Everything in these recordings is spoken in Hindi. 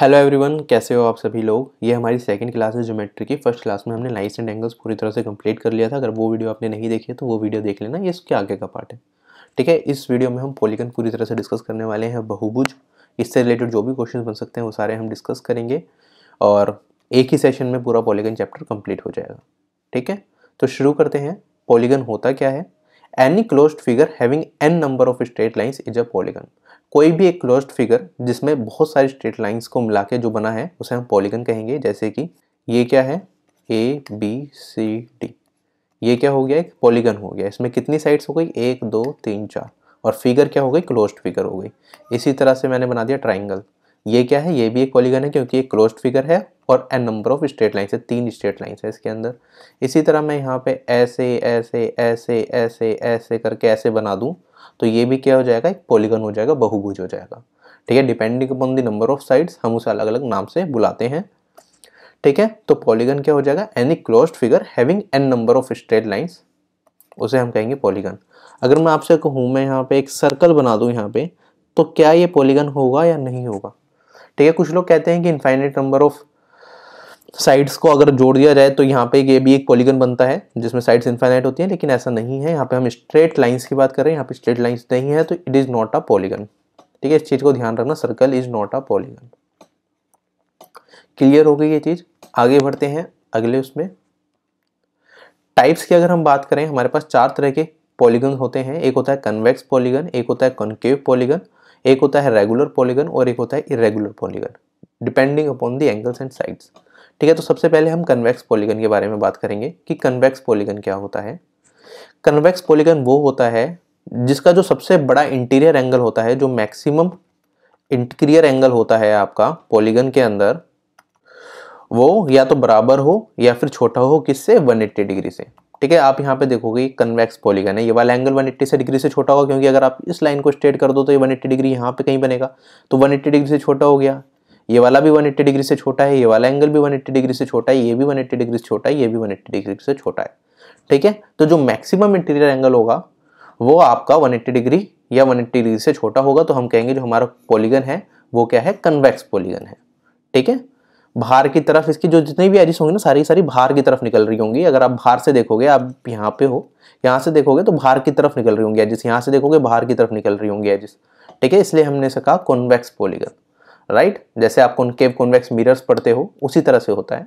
हेलो एवरीवन कैसे हो आप सभी लोग? ये हमारी सेकंड क्लास है ज्योमेट्री की। फ़र्स्ट क्लास में हमने लाइन्स एंड एंगल्स पूरी तरह से कंप्लीट कर लिया था। अगर वो वीडियो आपने नहीं देखी है तो वो वीडियो देख लेना। ये इसके आगे का पार्ट है। ठीक है, इस वीडियो में हम पॉलीगन पूरी तरह से डिस्कस करने वाले हैं बहुभुज। इससे रिलेटेड जो भी क्वेश्चन बन सकते हैं, वो सारे हम डिस्कस करेंगे। और एक ही सेशन में पूरा पॉलीगन चैप्टर कंप्लीट हो जाएगा। ठीक है? तो शुरू करते हैं। पॉलीगन होता क्या है? Any close figure having N number of straight lines is a polygon कोई भी एक क्लोज्ड फिगर जिसमें बहुत सारी स्ट्रेट लाइंस को मिला के जो बना है, उसे हम पॉलीगन कहेंगे, जैसे कि ये क्या है? ए बी सी डी ये क्या हो गया? एक पॉलीगन हो गया। इसमें कितनी साइड्स हो गई? एक, दो, तीन, चार. और फिगर क्या हो गई? क्लोज्ड फिगर हो गई। इसी तरह से मैंने बना दिया ट्राइंगल ये क्या है? ये भी एक पॉलीगन है, क्योंकि एक क्लोज्ड फिगर है और N number of straight lines है, तीन स्ट्रेट लाइन्स है इसके अंदर. इसी तरह मैं यहाँ पे ऐसे ऐसे ऐसे ऐसे ऐसे करके ऐसे बना दूँ। तो ये भी क्या हो जाएगा? एक पॉलीगन हो जाएगा, बहुभुज हो जाएगा। ठीक है? Depending upon the number of sides हम उसे अलग अलग नाम से बुलाते हैं। ठीक है? तो पॉलीगन क्या हो जाएगा? Any closed figure having N number of straight lines उसे हम कहेंगे पॉलीगन अगर मैं आपसे कहूँ, मैं यहाँ पे एक सर्कल बना दूँ यहाँ पे तो क्या ये पॉलीगन होगा या नहीं होगा? ठीक है? कुछ लोग कहते हैं कि इनफाइनेट नंबर ऑफ़ साइड्स को अगर जोड़ दिया जाए तो यहाँ पे ये भी एक पॉलीगन बनता है, जिसमें साइड्स इनफाइनाइट होती हैं, लेकिन ऐसा नहीं है। यहाँ पे हम स्ट्रेट लाइंस की बात कर रहे हैं, यहाँ पे स्ट्रेट लाइंस नहीं है तो it is not a polygon ठीक है, इस चीज़ को ध्यान रखना circle is not a polygon clear हो गई ये चीज़? आगे बढ़ते हैं, अगले उसमें। टाइप्स की अगर हम बात करें, हमारे पास चार तरह के पॉलीगन होते हैं। एक होता है कन्वेक्स पॉलीगन एक होता है कॉन्केव पॉलीगन एक होता है रेगुलर पॉलीगन और एक होता है irregular polygon depending upon the angles and sides ठीक है तो सबसे पहले हम कन्वेक्स पॉलीगन के बारे में बात करेंगे कि कन्वेक्स पॉलीगन क्या होता है। कन्वेक्स पॉलीगन वो होता है जिसका जो सबसे बड़ा इंटीरियर एंगल होता है, जो मैक्सिमम इंटीरियर एंगल होता है आपका पॉलीगन के अंदर, वो या तो बराबर हो या फिर छोटा हो किससे? 180 डिग्री से। ठीक है, आप यहाँ पे देखोगे कन्वेक्स पॉलीगन है। ये वाला एंगल 180 से डिग्री से छोटा होगा, क्योंकि अगर आप इस लाइन को स्ट्रेट कर दो तो ये 180 डिग्री यहाँ पे कहीं बनेगा। तो 180 डिग्री से छोटा हो गया। ये वाला भी 180 डिग्री से छोटा है, ये वाला एंगल भी 180 डिग्री से छोटा है, ये भी 180 डिग्री से छोटा है, ये भी 180 डिग्री से छोटा है। ठीक है? तो जो मैक्सिमम इंटीरियर एंगल होगा, वो आपका 180 डिग्री या 180 डिग्री से छोटा होगा तो हम कहेंगे जो हमारा पॉलीगन है, वो क्या है? कन्वेक्स पॉलीगन है। ठीक है? बाहर की तरफ़ इसकी जो जितनी भी एजिस होंगी ना, सारी सारी बाहर की तरफ़ निकल रही होंगी। अगर आप बाहर से देखोगे, आप यहाँ पे हो, यहाँ से देखोगे तो बाहर की तरफ़ निकल रही होंगी एजिस यहाँ से देखोगे, बाहर की तरफ़ निकल रही होंगी एजिस ठीक है? इसलिए हमने इसे कहा कॉन्वेक्स पॉलीगन राइट? जैसे आप कॉन्केव कॉन्वेक्स मिरर्स पढ़ते हो, उसी तरह से होता है।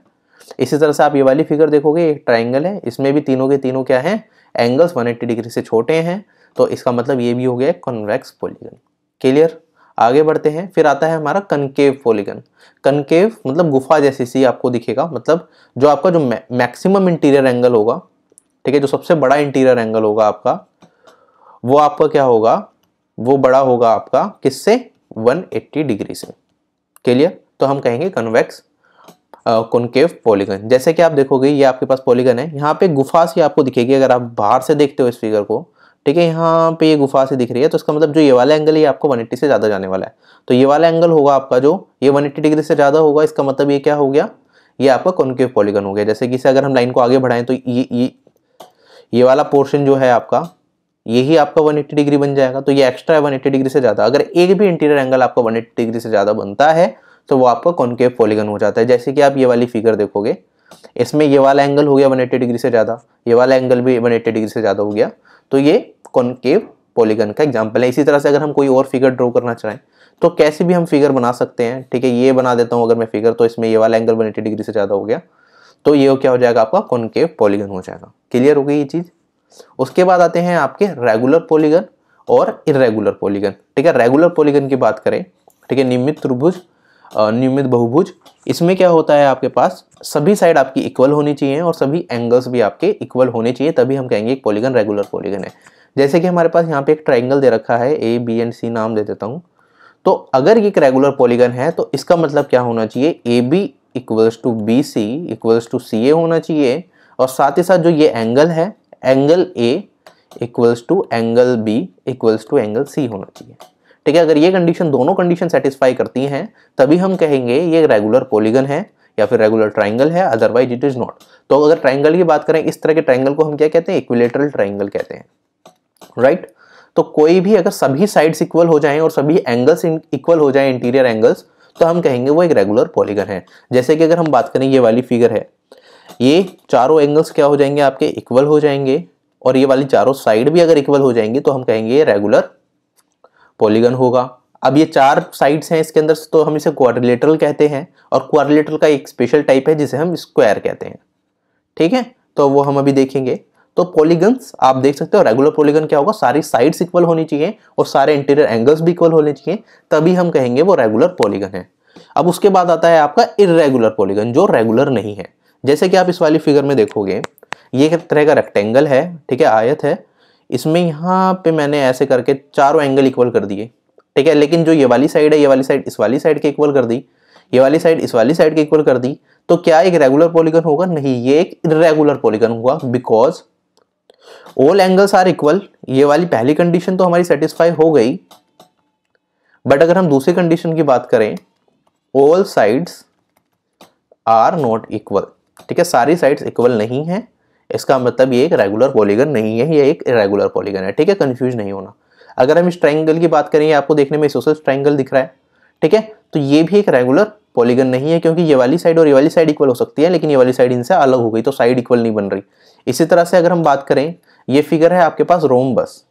इसी तरह से आप ये वाली फिगर देखोगे, एक ट्राइंगल है, इसमें भी तीनों के तीनों क्या है? एंगल्स 180 डिग्री से छोटे हैं तो इसका मतलब ये भी हो गया कॉन्वेक्स पोलिगन। क्लियर? आगे बढ़ते हैं, फिर आता है हमारा कनकेव पोलिगन। कनकेव मतलब गुफा जैसी सी आपको दिखेगा मतलब जो आपका जो मैक्सिमम इंटीरियर एंगल होगा, ठीक है, जो सबसे बड़ा इंटीरियर एंगल होगा आपका, वो आपका क्या होगा? वो बड़ा होगा आपका किससे? 180 डिग्री से। क्लियर तो हम कहेंगे कन्वेक्स कॉन्केव पॉलीगन जैसे कि आप देखोगे, ये आपके पास पॉलीगन है। यहाँ पे गुफा सी आपको दिखेगी, अगर आप बाहर से देखते हो इस फिगर को। ठीक है, यहाँ पे ये गुफा से दिख रही है तो इसका मतलब जो ये वाला एंगल है आपको 180 से ज़्यादा जाने वाला है। तो ये वाला एंगल होगा आपका जो, ये 180 डिग्री से ज़्यादा होगा, इसका मतलब ये क्या हो गया? ये आपका कॉन्केव पॉलीगन हो गया। जैसे कि इसे अगर हम लाइन को आगे बढ़ाएँ तो ये ये ये वाला पोर्शन जो है आपका यही आपका 180 डिग्री बन जाएगा तो ये एक्स्ट्रा है 180 डिग्री से ज़्यादा। अगर एक भी इंटीरियर एंगल आपका 180 डिग्री से ज़्यादा बनता है तो वो आपका कॉन्केव पॉलीगन हो जाता है। जैसे कि आप ये वाली फिगर देखोगे, इसमें ये वाला एंगल हो गया 180 डिग्री से ज़्यादा, ये वाला एंगल भी 180 डिग्री से ज़्यादा हो गया तो ये कॉन्केव पॉलीगन का एग्ज़ाम्पल है। इसी तरह से अगर हम कोई और फिगर ड्रॉ करना चाहें तो कैसे भी हम फिगर बना सकते हैं, ठीक है, ये बना देता हूँ अगर मैं फिगर तो इसमें ये वाला एंगल वन डिग्री से ज़्यादा हो गया तो ये क्या हो जाएगा, आपका कॉन्केव पॉलीगन हो जाएगा। क्लियर हो गई ये चीज़? उसके बाद आते हैं आपके रेगुलर पॉलीगन और इरेगुलर पॉलीगन ठीक है रेगुलर पॉलीगन की बात करें, ठीक है, नियमित त्रिभुज नियमित बहुभुज, इसमें क्या होता है आपके पास? सभी साइड आपकी इक्वल होनी चाहिए और सभी एंगल्स भी आपके इक्वल होने चाहिए, तभी हम कहेंगे एक पॉलीगन रेगुलर पॉलीगन है। जैसे कि हमारे पास यहाँ पे एक ट्राइंगल दे रखा है ए बी एंड सी नाम दे देता हूँ। तो अगर ये एक रेगुलर पॉलीगन है तो इसका मतलब क्या होना चाहिए? A B equals to B C equals to C A होना चाहिए और साथ ही साथ जो ये एंगल है angle A equals to angle B equals to angle C होना चाहिए। ठीक है, अगर ये कंडीशन दोनों कंडीशन सेटिस्फाई करती हैं, तभी हम कहेंगे ये रेगुलर पॉलीगन है या फिर रेगुलर ट्राइंगल है अदरवाइज़ इट इज़ नॉट तो अगर ट्राइंगल की बात करें, इस तरह के ट्राइंगल को हम क्या कहते हैं? इक्विलेटरल ट्राइंगल कहते हैं। Right right? तो कोई भी अगर सभी साइड्स इक्वल हो जाएँ और सभी एंगल्स इक्वल हो जाएँ इंटीरियर एंगल्स तो हम कहेंगे वो एक रेगुलर पॉलीगन है। जैसे कि अगर हम बात करें, ये वाली फिगर है। ये चारों एंगल्स क्या हो जाएँगे? आपके इक्वल हो जाएँगे। और ये वाली चारों साइड भी अगर इक्वल हो जाएँगी तो हम कहेंगे रेगुलर पॉलीगन होगा। अब ये चार साइड्स हैं इसके अंदर तो हम इसे क्वाड्रिलेटरल कहते हैं। और क्वाड्रिलेटरल का एक स्पेशल टाइप है, जिसे हम स्क्वायर कहते हैं। ठीक है? तो वो हम अभी देखेंगे। तो पॉलीगन्स आप देख सकते हो रेगुलर पॉलीगन क्या होगा? सारी साइड्स इक्वल होनी चाहिए और सारे इंटीरियर एंगल्स भी इक्वल होने चाहिए। तभी हम कहेंगे वो रेगुलर पॉलीगन है। अब उसके बाद आता है आपका इरेगुलर पॉलीगन जो रेगुलर नहीं है। जैसे कि आप इस वाली फिगर में देखोगे, ये एक तरह का रेक्टेंगल है, ठीक है, आयत है। इसमें यहाँ पे मैंने ऐसे करके चारों एंगल इक्वल कर दिए, ठीक है, लेकिन जो ये वाली साइड है, ये वाली साइड इस वाली साइड के इक्वल कर दी, ये वाली साइड इस वाली साइड के इक्वल कर दी तो क्या एक रेगुलर पॉलीगन होगा? नहीं, ये एक इरेगुलर पॉलीगन होगा because all angles are equal ये वाली पहली कंडीशन तो हमारी सेटिस्फाई हो गई। बट अगर हम दूसरी कंडीशन की बात करें all sides are not equal ठीक है, सारी साइड्स इक्वल नहीं है। इसका मतलब ये एक रेगुलर पॉलीगन नहीं है, ये एक इरेगुलर पॉलीगन है, ठीक है कंफ्यूज नहीं होना। अगर हम इस ट्राइंगल की बात करें आपको देखने में सोशल ट्राइंगल दिख रहा है, ठीक है? तो ये भी एक रेगुलर पॉलीगन नहीं है, क्योंकि ये वाली साइड और ये वाली साइड इक्वल हो सकती है, लेकिन ये वाली साइड इनसे अलग हो गई तो साइड इक्वल नहीं बन रही। इसी तरह से अगर हम बात करें, ये फिगर है आपके पास रोमबस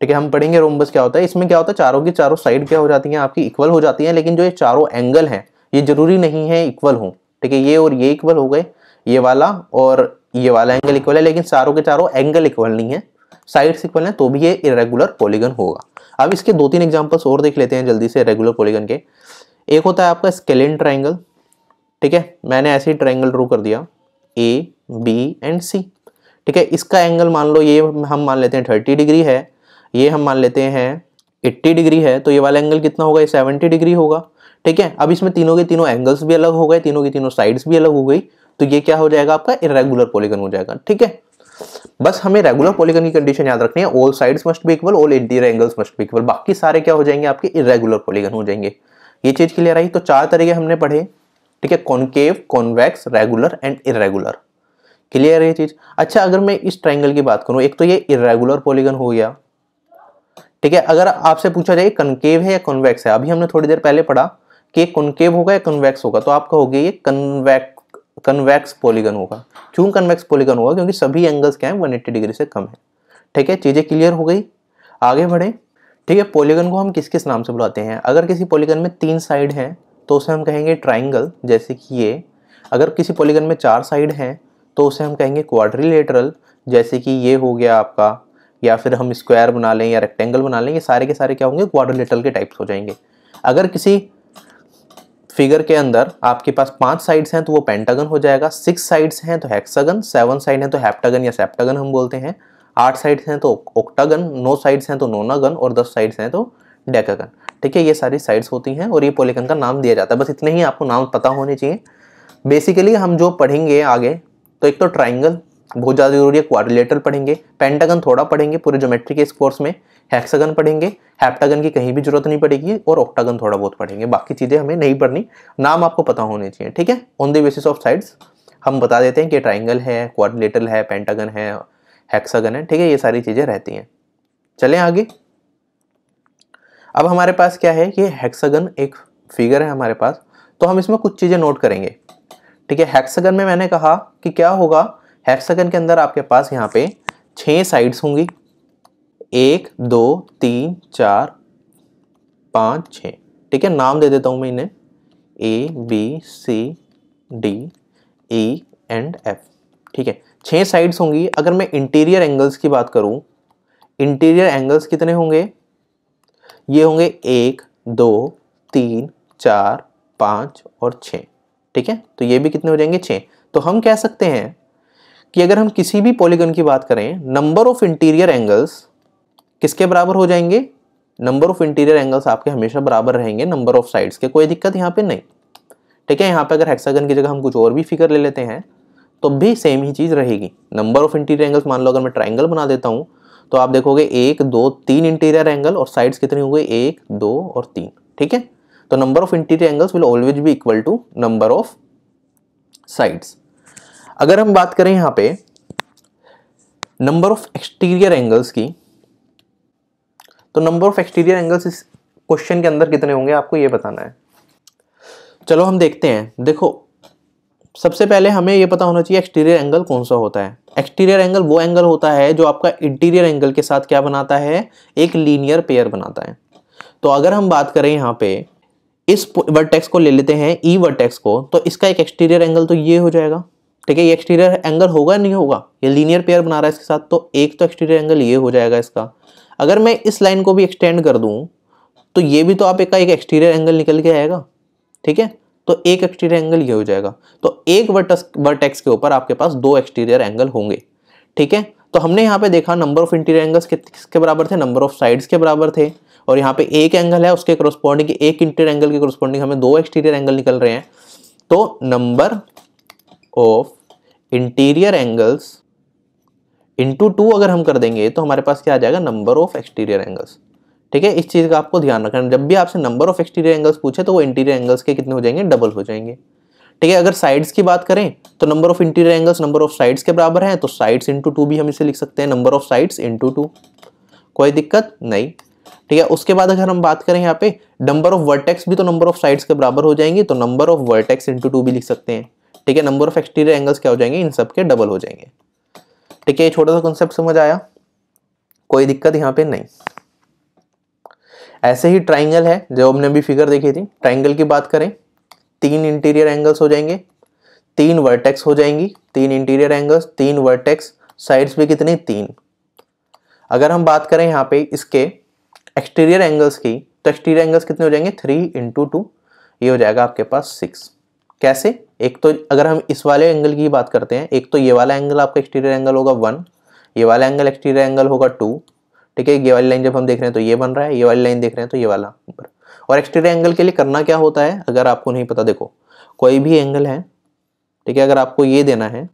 ठीक है, हम पढ़ेंगे रोमबस क्या होता है। इसमें क्या होता है, चारों की चारों साइड क्या हो जाती हैं, आपकी इक्वल हो जाती हैं, लेकिन जो ये चारों एंगल हैं, ये ज़रूरी नहीं है इक्वल हो। ठीक है, ये और ये इक्वल हो गए, ये वाला और ये वाला एंगल इक्वल है, लेकिन चारों के चारों एंगल इक्वल नहीं है साइड्स इक्वल है तो भी ये इरेगुलर पॉलीगन होगा। अब इसके दो तीन एग्जांपल्स और देख लेते हैं जल्दी से रेगुलर पॉलीगन के। एक होता है आपका स्केलिन ट्राइंगल ठीक है, मैंने ऐसे ही ट्राइंगल ड्रू कर दिया ए बी एंड सी ठीक है, इसका एंगल मान लो, ये हम मान लेते हैं थर्टी डिग्री है, ये हम मान लेते हैं एट्टी डिग्री है तो ये वाला एंगल कितना होगा, ये सेवेंटी डिग्री होगा। ठीक है? अब इसमें तीनों के तीनों एंगल्स भी अलग हो गए, तीनों की तीनों साइड्स भी अलग हो गई तो ये क्या हो जाएगा आपका? इरेगुलर पॉलीगन हो जाएगा, ठीक है? बस हमें रेगुलर पॉलीगन की कंडीशन याद रखनी है all sides must be equal all interior angles must be equal बाकी सारे क्या हो जाएँगे आपके? इरेगुलर पॉलीगन हो जाएँगे। ये चीज़ क्लियर आई? तो चार तरीके हमने पढ़े, ठीक है? Concave convex regular and irregular clear है ये चीज़? अच्छा अगर मैं इस ट्राइंगल की बात करूँ, एक तो ये इरेगुलर पॉलीगन हो गया, ठीक है? अगर आपसे पूछा जाए कनकेव है या कॉन्वेक्स है? अभी हमने थोड़ी देर पहले पढ़ा कि कॉन्केव होगा या कन्वेक्स होगा। तो आप कहोगे ये कन्वेक्स कन्वेक्स पॉलीगन होगा। क्यों कन्वेक्स पॉलीगन होगा? क्योंकि सभी एंगल्स क्या है? 180 डिग्री से कम है। ठीक है? चीज़ें क्लियर हो गई। आगे बढ़े। ठीक है? पॉलीगन को हम किस किस नाम से बुलाते हैं? अगर किसी पॉलीगन में तीन साइड हैं तो उसे हम कहेंगे ट्राइंगल जैसे कि ये। अगर किसी पॉलीगन में चार साइड हैं तो उसे हम कहेंगे क्वाड्रिलेटरल जैसे कि ये हो गया आपका। या फिर हम स्क्वायर बना लें या रेक्टेंगल बना लें, ये सारे के सारे क्या होंगे? क्वाड्रिलेटरल के टाइप्स हो जाएँगे। अगर किसी फिगर के अंदर आपके पास पाँच साइड्स हैं तो वो पेंटागन हो जाएगा। सिक्स साइड्स हैं तो हेक्सागन सेवन साइड हैं तो हेप्टागन या सेप्टागन हम बोलते हैं। आठ साइड्स हैं तो ओक्टागन नौ साइड्स हैं तो नोनागन और दस साइड्स हैं तो डेकागन ठीक है, ये सारी साइड्स होती हैं, और ये पोलिकन का नाम दिया जाता है। बस इतने ही आपको नाम पता होने चाहिए। बेसिकली हम जो पढ़ेंगे आगे तो एक तो ट्राइंगल बहुत ज़्यादा ज़रूरी है क्वारिलेटर पढ़ेंगे पेंटागन थोड़ा पढ़ेंगे पूरे ज्योमेट्री के इस कोर्स में हेक्सागन पढ़ेंगे हैप्टागन की कहीं भी ज़रूरत नहीं पड़ेगी और ऑक्टागन थोड़ा बहुत पढ़ेंगे, बाकी चीज़ें हमें नहीं पढ़नी, नाम आपको पता होने चाहिए, ठीक है? On the basis of sides हम बता देते हैं कि ट्राइंगल है क्वारिलेटर है पेंटागन है हेक्सागन है, ठीक है? ये सारी चीज़ें रहती हैं। चलें आगे। अब हमारे पास क्या है? ये हेक्सागन एक फिगर है हमारे पास तो हम इसमें कुछ चीज़ें नोट करेंगे, ठीक है? हेक्सागन में मैंने कहा कि क्या होगा? हेक्सागन के अंदर आपके पास यहाँ पे छह साइड्स होंगी। एक, दो, तीन, चार, पाँच छ ठीक है, नाम दे देता हूँ मैं इन्हें। A B C D E and F ठीक है, छह साइड्स होंगी। अगर मैं इंटीरियर एंगल्स की बात करूँ इंटीरियर एंगल्स कितने होंगे? ये होंगे एक, दो, तीन, चार, पाँच और छ ठीक है तो ये भी कितने हो जाएँगे छः तो हम कह सकते हैं कि अगर हम किसी भी पॉलीगन की बात करें नंबर ऑफ़ इंटीरियर एंगल्स किसके बराबर हो जाएँगे? नंबर ऑफ़ इंटीरियर एंगल्स आपके हमेशा बराबर रहेंगे नंबर ऑफ़ साइड्स के। कोई दिक्कत यहाँ पे नहीं। ठीक है, यहाँ पे अगर हेक्सागन की जगह हम कुछ और भी फिगर ले लेते हैं तो भी सेम ही चीज़ रहेगी। नंबर ऑफ़ इंटीरियर एंगल्स मान लो अगर मैं ट्राइंगल बना देता हूँ तो आप देखोगे एक, दो, तीन इंटीरियर एंगल और साइड्स कितनी हो गई एक, दो और तीन। ठीक है? तो number of interior angles will always be equal to number of sides अगर हम बात करें यहाँ पे नंबर ऑफ़ एक्सटीरियर एंगल्स की तो नंबर ऑफ़ एक्सटीरियर एंगल्स इस क्वेश्चन के अंदर कितने होंगे, आपको ये बताना है। चलो हम देखते हैं। देखो, सबसे पहले हमें ये पता होना चाहिए एक्सटीरियर एंगल कौन सा होता है। एक्सटीरियर एंगल वो एंगल होता है जो आपका इंटीरियर एंगल के साथ क्या बनाता है? एक लीनियर पेयर बनाता है। तो अगर हम बात करें यहाँ पे, इस वर्टेक्स को ले लेते हैं ई e वर्टेक्स को तो इसका एक एक्सटीरियर एंगल तो ये हो जाएगा। ठीक है, ये एक्सटीरियर एंगल होगा नहीं होगा? ये लीनियर पेयर बना रहा है इसके साथ तो एक तो एक्सटीरियर एंगल ये हो जाएगा इसका। अगर मैं इस लाइन को भी एक्सटेंड कर दूँ तो ये भी तो आप एक एक एक्सटीरियर एंगल निकल के आएगा, ठीक है? तो एक एक्सटीरियर एंगल ये हो जाएगा। तो एक वर्टस वर्टेक्स के ऊपर आपके पास दो एक्सटीरियर एंगल होंगे, ठीक है? तो हमने यहाँ पे देखा नंबर ऑफ़ इंटीरियर एंगल्स किसके बराबर थे? नंबर ऑफ़ साइड्स के बराबर थे। और यहाँ पे एक एंगल है, उसके करस्पॉन्डिंग एक इंटीरियर एंगल के करस्पॉन्डिंग हमें दो एक्सटीरियर एंगल निकल रहे हैं। तो number of interior angles into two अगर हम कर देंगे तो हमारे पास क्या आ जाएगा? नंबर ऑफ़ एक्सटीरियर एंगल्स ठीक है? इस चीज़ का आपको ध्यान रखना जब भी आपसे नंबर ऑफ़ एक्सटीरियर एंगल्स पूछे तो वो इंटीरियर एंगल्स के कितने हो जाएँगे? डबल हो जाएँगे। ठीक है? अगर साइड्स की बात करें तो number of interior angles number of sides के बराबर है तो साइड्स इंटू टू भी हम इसे लिख सकते हैं। Number of sides into two कोई दिक्कत नहीं। ठीक है? उसके बाद अगर हम बात करें यहाँ पे नंबर ऑफ़ वर्टेक्स भी तो नंबर ऑफ़ साइड्स के बराबर हो जाएँगे तो number of vertex into two भी लिख सकते हैं। ठीक है? नंबर ऑफ़ एक्सटीरियर एंगल्स क्या हो जाएँगे? इन सब के डबल हो जाएँगे। ठीक है छोटा सा कॉन्सेप्ट समझ आया? कोई दिक्कत यहाँ पे नहीं। ऐसे ही ट्राइंगल है, जो हमने अभी फिगर देखी थी। ट्राइंगल की बात करें, तीन इंटीरियर एंगल्स हो जाएँगे, तीन वर्टेक्स हो जाएँगी, तीन इंटीरियर एंगल्स तीन वर्टेक्स साइड्स भी कितने? तीन। अगर हम बात करें यहाँ पे इसके एक्सटीरियर एंगल्स की तो एक्सटीरियर एंगल्स कितने हो जाएँगे? थ्री इंटू टू ये हो जाएगा आपके पास सिक्स कैसे? एक तो अगर हम इस वाले एंगल की बात करते हैं, एक तो ये वाला एंगल आपका एक्सटीरियर एंगल होगा वन ये वाला एंगल एक्सटीरियर एंगल होगा टू ठीक है? ये वाली लाइन जब हम देख रहे हैं तो ये बन रहा है, ये वाली लाइन देख रहे हैं तो ये वाला ऊपर। और एक्सटीरियर एंगल के लिए करना क्या होता है? अगर आपको नहीं पता, देखो, कोई भी एंगल है, ठीक है? अगर आपको ये देना है,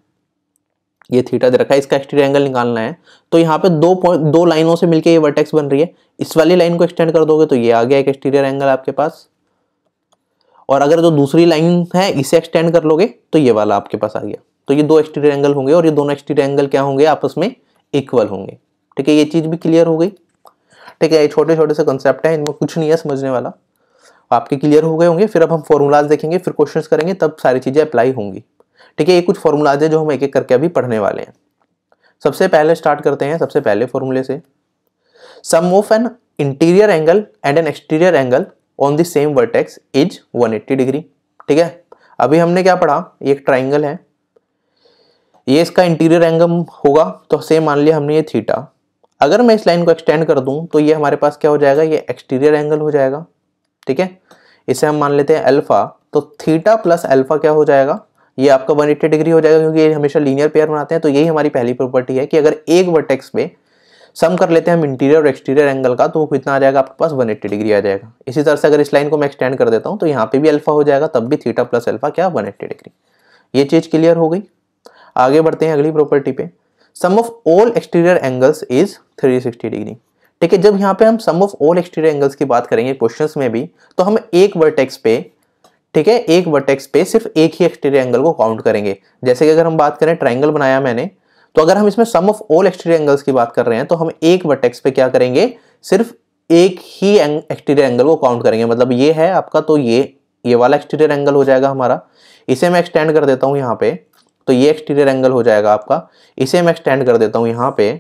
ये थीटा दे रखा है, इसका एक्सटीरियर एंगल निकालना है तो यहाँ पे दो पॉइंट दो लाइनों से मिलके ये वर्टेक्स बन रही है। इस वाली लाइन को एक्सटेंड कर दोगे तो ये आ गया एक एक्सटीरियर एंगल आपके पास। और अगर जो दूसरी लाइन है, इसे एक्सटेंड कर लोगे तो ये वाला आपके पास आ गया। तो ये दो एक्सटीरियर एंगल होंगे और ये दोनों एक्सटीरियर एंगल क्या होंगे, आपस में इक्वल होंगे। ठीक है, ये चीज़ भी क्लियर हो गई। ठीक है, ये छोटे छोटे से कंसेप्ट है, इनमें कुछ नहीं है समझने वाला। आपके क्लियर हो गए होंगे, फिर अब हम फॉर्मूलाज देखेंगे, फिर क्वेश्चन करेंगे, तब सारी चीज़ें अप्लाई होंगी। ठीक है, ये कुछ फॉर्मूलाज है जो हम एक एक करके अभी पढ़ने वाले हैं। सबसे पहले स्टार्ट करते हैं, सबसे पहले फॉर्मूले से। Sum of n interior angle and n exterior angle on the same vertex is 180 degree ठीक है? अभी हमने क्या पढ़ा? ये एक ट्राइंगल है। ये इसका इंटीरियर एंगल होगा तो सेम मान लिया हमने ये थीटा अगर मैं इस लाइन को एक्सटेंड कर दूँ तो ये हमारे पास क्या हो जाएगा? ये एक्सटीरियर एंगल हो जाएगा। ठीक है? इसे हम मान लेते हैं अल्फ़ा तो थीटा प्लस अल्फ़ा क्या हो जाएगा? ये आपका 180 डिग्री हो जाएगा, क्योंकि ये हमेशा लीनियर पेयर बनाते हैं तो यही हमारी पहली प्रॉपर्टी है कि अगर एक वर्टेक्स पे सम कर लेते हैं हम इंटीरियर और एक्सटीरियर एंगल का तो वो कितना आ जाएगा? आपके पास 180 डिग्री आ जाएगा। इसी तरह से अगर इस लाइन को मैं एक्सटेंड कर देता हूँ तो यहाँ पे भी अल्फ़ा हो जाएगा, तब भी थीटा प्लस अल्फ़ा क्या? 180 डिग्री। ये चीज़ क्लियर हो गई। आगे बढ़ते हैं अगली प्रॉपर्टी पे। Sum of all exterior angles is 360 degree. ठीक है, जब यहाँ पे हम sum of all exterior angles की बात करेंगे क्वेश्चन में भी तो हम एक वर्टेक्स पे, ठीक है, एक वर्टेक्स पे सिर्फ़ एक ही एक्सटीरियर एंगल को काउंट करेंगे। जैसे कि अगर हम बात करें ट्राइंगल बनाया मैंने तो अगर हम इसमें sum of all exterior angles की बात कर रहे हैं तो हम एक वर्टेक्स पे क्या करेंगे? सिर्फ़ एक ही एक्सटीरियर एंगल को काउंट करेंगे। मतलब ये है आपका तो ये ये वाला एक्सटीरियर एंगल हो जाएगा हमारा। इसे मैं एक्सटेंड कर देता हूँ यहाँ पे। तो ये एक्सटीरियर एंगल हो जाएगा आपका। इसे मैं एक्सटेंड कर देता हूँ यहाँ पे।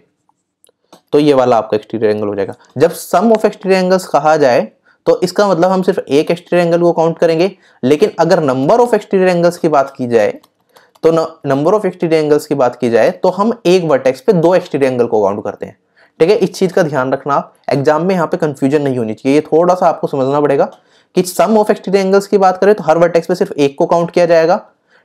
तो ये वाला आपका एक्सटीरियर एंगल हो जाएगा। जब सम ऑफ़ एक्सटीरियर एंगल्स कहा जाए तो इसका मतलब हम सिर्फ़ एक एक्सटीरियर एंगल को काउंट करेंगे। लेकिन अगर नंबर ऑफ़ एक्सटीरियर एंगल्स की बात की जाए तो नंबर ऑफ़ एक्सटीरियर एंगल्स की बात की जाए तो हम एक वर्टेक्स पे दो एक्सटीरियर एंगल को काउंट करते हैं। ठीक है? इस चीज़ का ध्यान रखना एग्ज़ाम में यहाँ पे कंफ्यूजन नहीं होनी चाहिए। ये थोड़ा सा आपको समझना पड़ेगा कि सम ऑफ़ एक्सटीरियर एंगल्स की बात करें तो हर वर्टेक्स पे सिर्फ़ एक को काउंट किया जाएगा।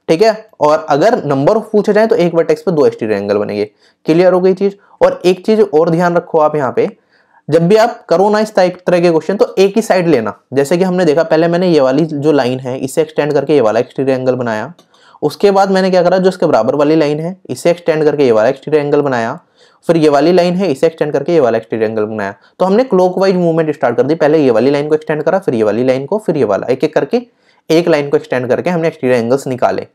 ठीक है? और अगर नंबर ऑफ़ पूछे जाए तो एक वर्टेक्स पे दो एक्सटीरियर एंगल बनेंगे। क्लियर हो गई चीज़? और एक चीज़ और ध्यान रखो आप यहाँ पे। जब भी आप करो ना इस टाइप तरह के क्वेश्चन तो एक ही साइड लेना। जैसे कि हमने देखा, पहले मैंने ये वाली जो लाइन है, इसे एक्सटेंड करके ये वाला एक्सटीरियर एंगल बनाया। उसके बाद मैंने क्या करा, जो इसके बराबर वाली लाइन है, इसे एक्सटेंड करके ये वाला एक्सटीरियर एंगल बनाया। फिर ये वाली लाइन है, इसे एक्सटेंड करके ये वाला एक्सटीरियर एंगल बनाया। तो हमने क्लॉकवाइज मूवमेंट स्टार्ट कर दी। पहले ये वाली लाइन को एक्सटेंड करा, फिर ये वाली लाइन को, फिर ये वाला। एक एक करके, एक लाइन को एक्सटेंड करके हमने एक्सटीरियर एंगल्स निकाले।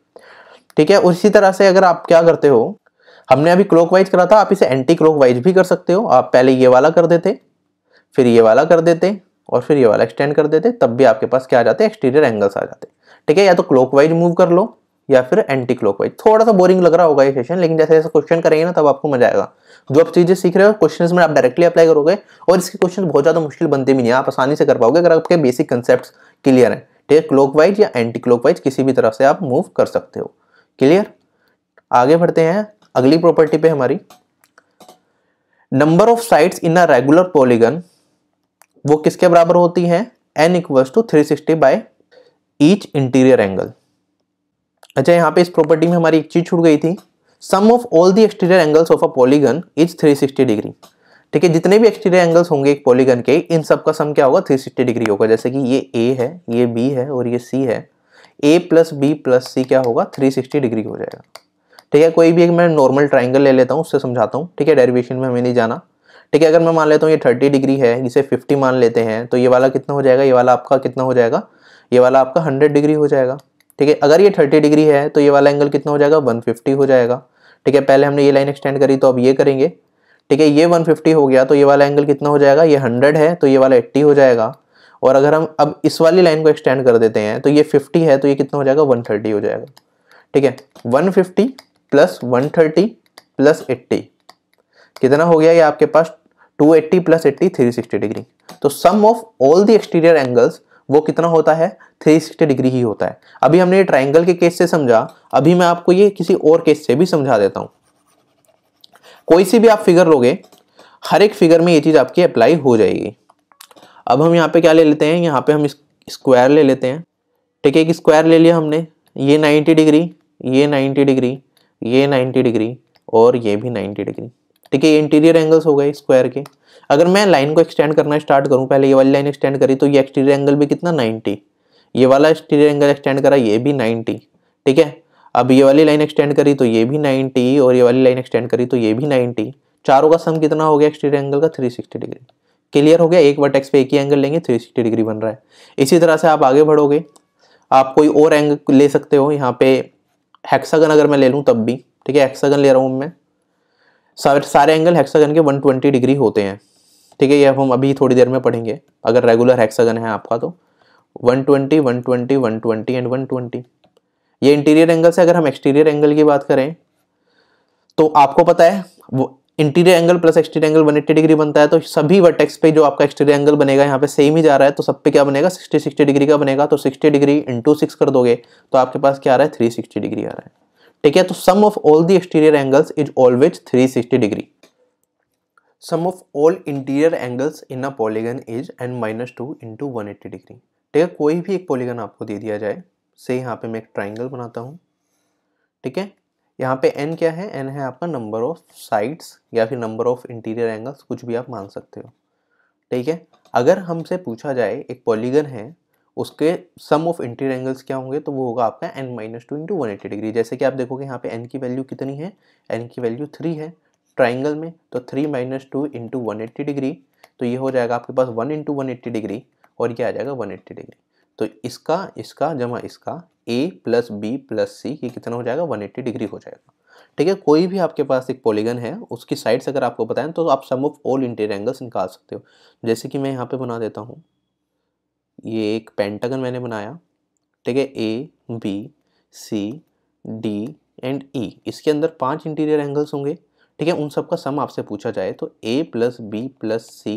ठीक है? उसी तरह से अगर आप क्या करते हो, हमने अभी क्लॉकवाइज करा था, आप इसे एंटी क्लॉकवाइज भी कर सकते हो। आप पहले ये वाला कर देते, फिर ये वाला कर देते और फिर ये वाला एक्सटेंड कर देते, तब भी आपके पास क्या आ जाते? एक्सटीरियर एंगल्स आ जाते। ठीक है? या तो क्लॉकवाइज मूव कर लो या फिर एंटी क्लॉकवाइज थोड़ा सा बोरिंग लग रहा होगा ये सेशन लेकिन जैसे जैसे क्वेश्चन करेंगे ना, तब आपको मज़ा आएगा। जो आप चीज़ें सीख रहे हो क्वेश्चन में आप डायरेक्टली अप्लाई करोगे, और इसके क्वेश्चन बहुत ज़्यादा मुश्किल बनते भी नहीं आप आसानी से कर पाओगे अगर आपके बेसिक कंसेप्ट क्लियर है। ठीक क्लॉकवाइज या एंटी क्लॉकवाइज किसी भी तरह से आप मूव कर सकते हो। क्लियर आगे बढ़ते हैं। अगली प्रॉपर्टी पे हमारी। Number of sides in a regular polygon वो किसके बराबर होती है? N equals to three sixty by interior angle अच्छा यहाँ पे इस प्रॉपर्टी में हमारी एक चीज़ छूट गई थी। Sum of all the exterior angles of a polygon is 360 degree ठीक है, जितने भी एक्सटीरियर एंगल्स होंगे एक पॉलीगन के, इन सब का सम क्या होगा? 360 डिग्री होगा। जैसे कि ये ए है, ये बी है और ये सी है। A plus B plus C क्या होगा? 360 डिग्री हो जाएगा। ठीक है, कोई भी एक मैं नॉर्मल ट्राइंगल ले लेता हूँ, उससे समझाता हूँ। ठीक है डेरिवेशन में हमें नहीं जाना। ठीक है, अगर मैं मान लेता हूँ ये थर्टी डिग्री है, इसे फिफ्टी मान लेते हैं तो ये वाला कितना हो जाएगा? ये वाला आपका कितना हो जाएगा? ये वाला आपका हंड्रेड डिग्री हो जाएगा। ठीक है, अगर ये थर्टी डिग्री है तो ये वाला एंगल कितना हो जाएगा? वन फिफ्टी हो जाएगा। ठीक है, पहले हमने ये लाइन एक्सटेंड करी तो अब ये करेंगे। ठीक है, ये 150 हो गया तो ये वाला एंगल कितना हो जाएगा? ये 100 है तो ये वाला 80 हो जाएगा। और अगर हम अब इस वाली लाइन को एक्सटेंड कर देते हैं तो ये 50 है तो ये कितना हो जाएगा? 130 हो जाएगा। ठीक है 150 फिफ्टी प्लस 130 प्लस 80 कितना हो गया ये आपके पास? 280 प्लस 80 360 डिग्री। तो sum of all the exterior angles वो कितना होता है? 360 डिग्री ही होता है। अभी हमने ये ट्राइंगल के केस से समझा, अभी मैं आपको ये किसी और केस से भी समझा देता हूँ। कोई सी भी आप फिगर लोगे, हर एक फिगर में ये चीज़ आपकी अप्लाई हो जाएगी। अब हम यहाँ पे क्या ले लेते हैं? यहाँ पे हम स्क्वायर ले लेते हैं। ठीक है, एक स्क्वायर ले लिया हमने। ये 90 डिग्री ये 90 डिग्री ये 90 डिग्री और ये भी 90 डिग्री ठीक है, ये इंटीरियर एंगल्स हो गए स्क्वायर के। अगर मैं लाइन को एक्सटेंड करना स्टार्ट करूँ, पहले ये वाली लाइन एक्सटेंड करी तो ये एक्सटीरियर एंगल भी कितना? 90 ये वाला एक्सटीरियर एंगल एक्सटेंड करा, ये भी 90 ठीक है? अब ये वाली लाइन एक्सटेंड करी तो ये भी 90 और ये वाली लाइन एक्सटेंड करी तो ये भी 90 चारों का सम कितना हो गया एक्सटीरियर एंगल का? 360 डिग्री क्लियर हो गया? एक वर्टेक्स पे एक ही एंगल लेंगे 360 डिग्री बन रहा है। इसी तरह से आप आगे बढ़ोगे। आप कोई और एंगल ले सकते हो, यहाँ पे हेक्सागन अगर मैं ले लूँ तब भी। ठीक है? हेक्सागन ले रहा हूँ मैं। सारे सारे एंगल हेक्सागन के 120 डिग्री होते हैं। ठीक है ये अब हम अभी थोड़ी देर में पढ़ेंगे। अगर रेगुलर हेक्सागन है आपका तो। 120, 120, 120 एंड 120 ये इंटीरियर एंगल से अगर हम एक्सटीरियर एंगल की बात करें तो आपको पता है interior angle plus exterior angle 180 degree बनता है तो सभी वर्टेक्स पे जो आपका एक्सटीरियर एंगल बनेगा यहाँ पे सेम ही जा रहा है तो सब पे क्या बनेगा? 60 60 डिग्री का बनेगा तो 60 डिग्री इंटू सिक्स कर दोगे तो आपके पास क्या आ रहा है? 360 डिग्री आ रहा है। ठीक है तो sum of all the exterior angles is always 360 degree sum of all interior angles in a polygon is n minus two into one eighty degree ठीक है? कोई भी एक पॉलीगन आपको दे दिया जाए। से यहाँ पे मैं एक ट्राइंगल बनाता हूँ। ठीक है? यहाँ पे एन क्या है? एन है आपका नंबर ऑफ़ साइड्स या फिर नंबर ऑफ़ इंटीरियर एंगल्स कुछ भी आप मान सकते हो। ठीक है? अगर हमसे पूछा जाए, एक पॉलीगन है, उसके सम ऑफ़ इंटीरियर एंगल्स क्या होंगे तो वो होगा आपका n minus two into one eighty degree जैसे कि आप देखोगे यहाँ पे एन की वैल्यू कितनी है? एन की वैल्यू थ्री है। ट्राइंगल में तो three minus two into one eighty degree तो ये हो जाएगा आपके पास one into one eighty degree और ये आ जाएगा वन एट्टी डिग्री तो इसका इसका जमा इसका A plus B plus C ये कितना हो जाएगा? 180 डिग्री हो जाएगा। ठीक है, कोई भी आपके पास एक पॉलीगन है, उसकी साइड्स अगर आपको बताएँ तो आप sum of all interior angles निकाल सकते हो। जैसे कि मैं यहाँ पे बना देता हूँ। ये एक पेंटागन मैंने बनाया। ठीक है A B C D and E इसके अंदर पाँच इंटीरियर एंगल्स होंगे। ठीक है, उन सब का सम आपसे पूछा जाए तो A plus B plus C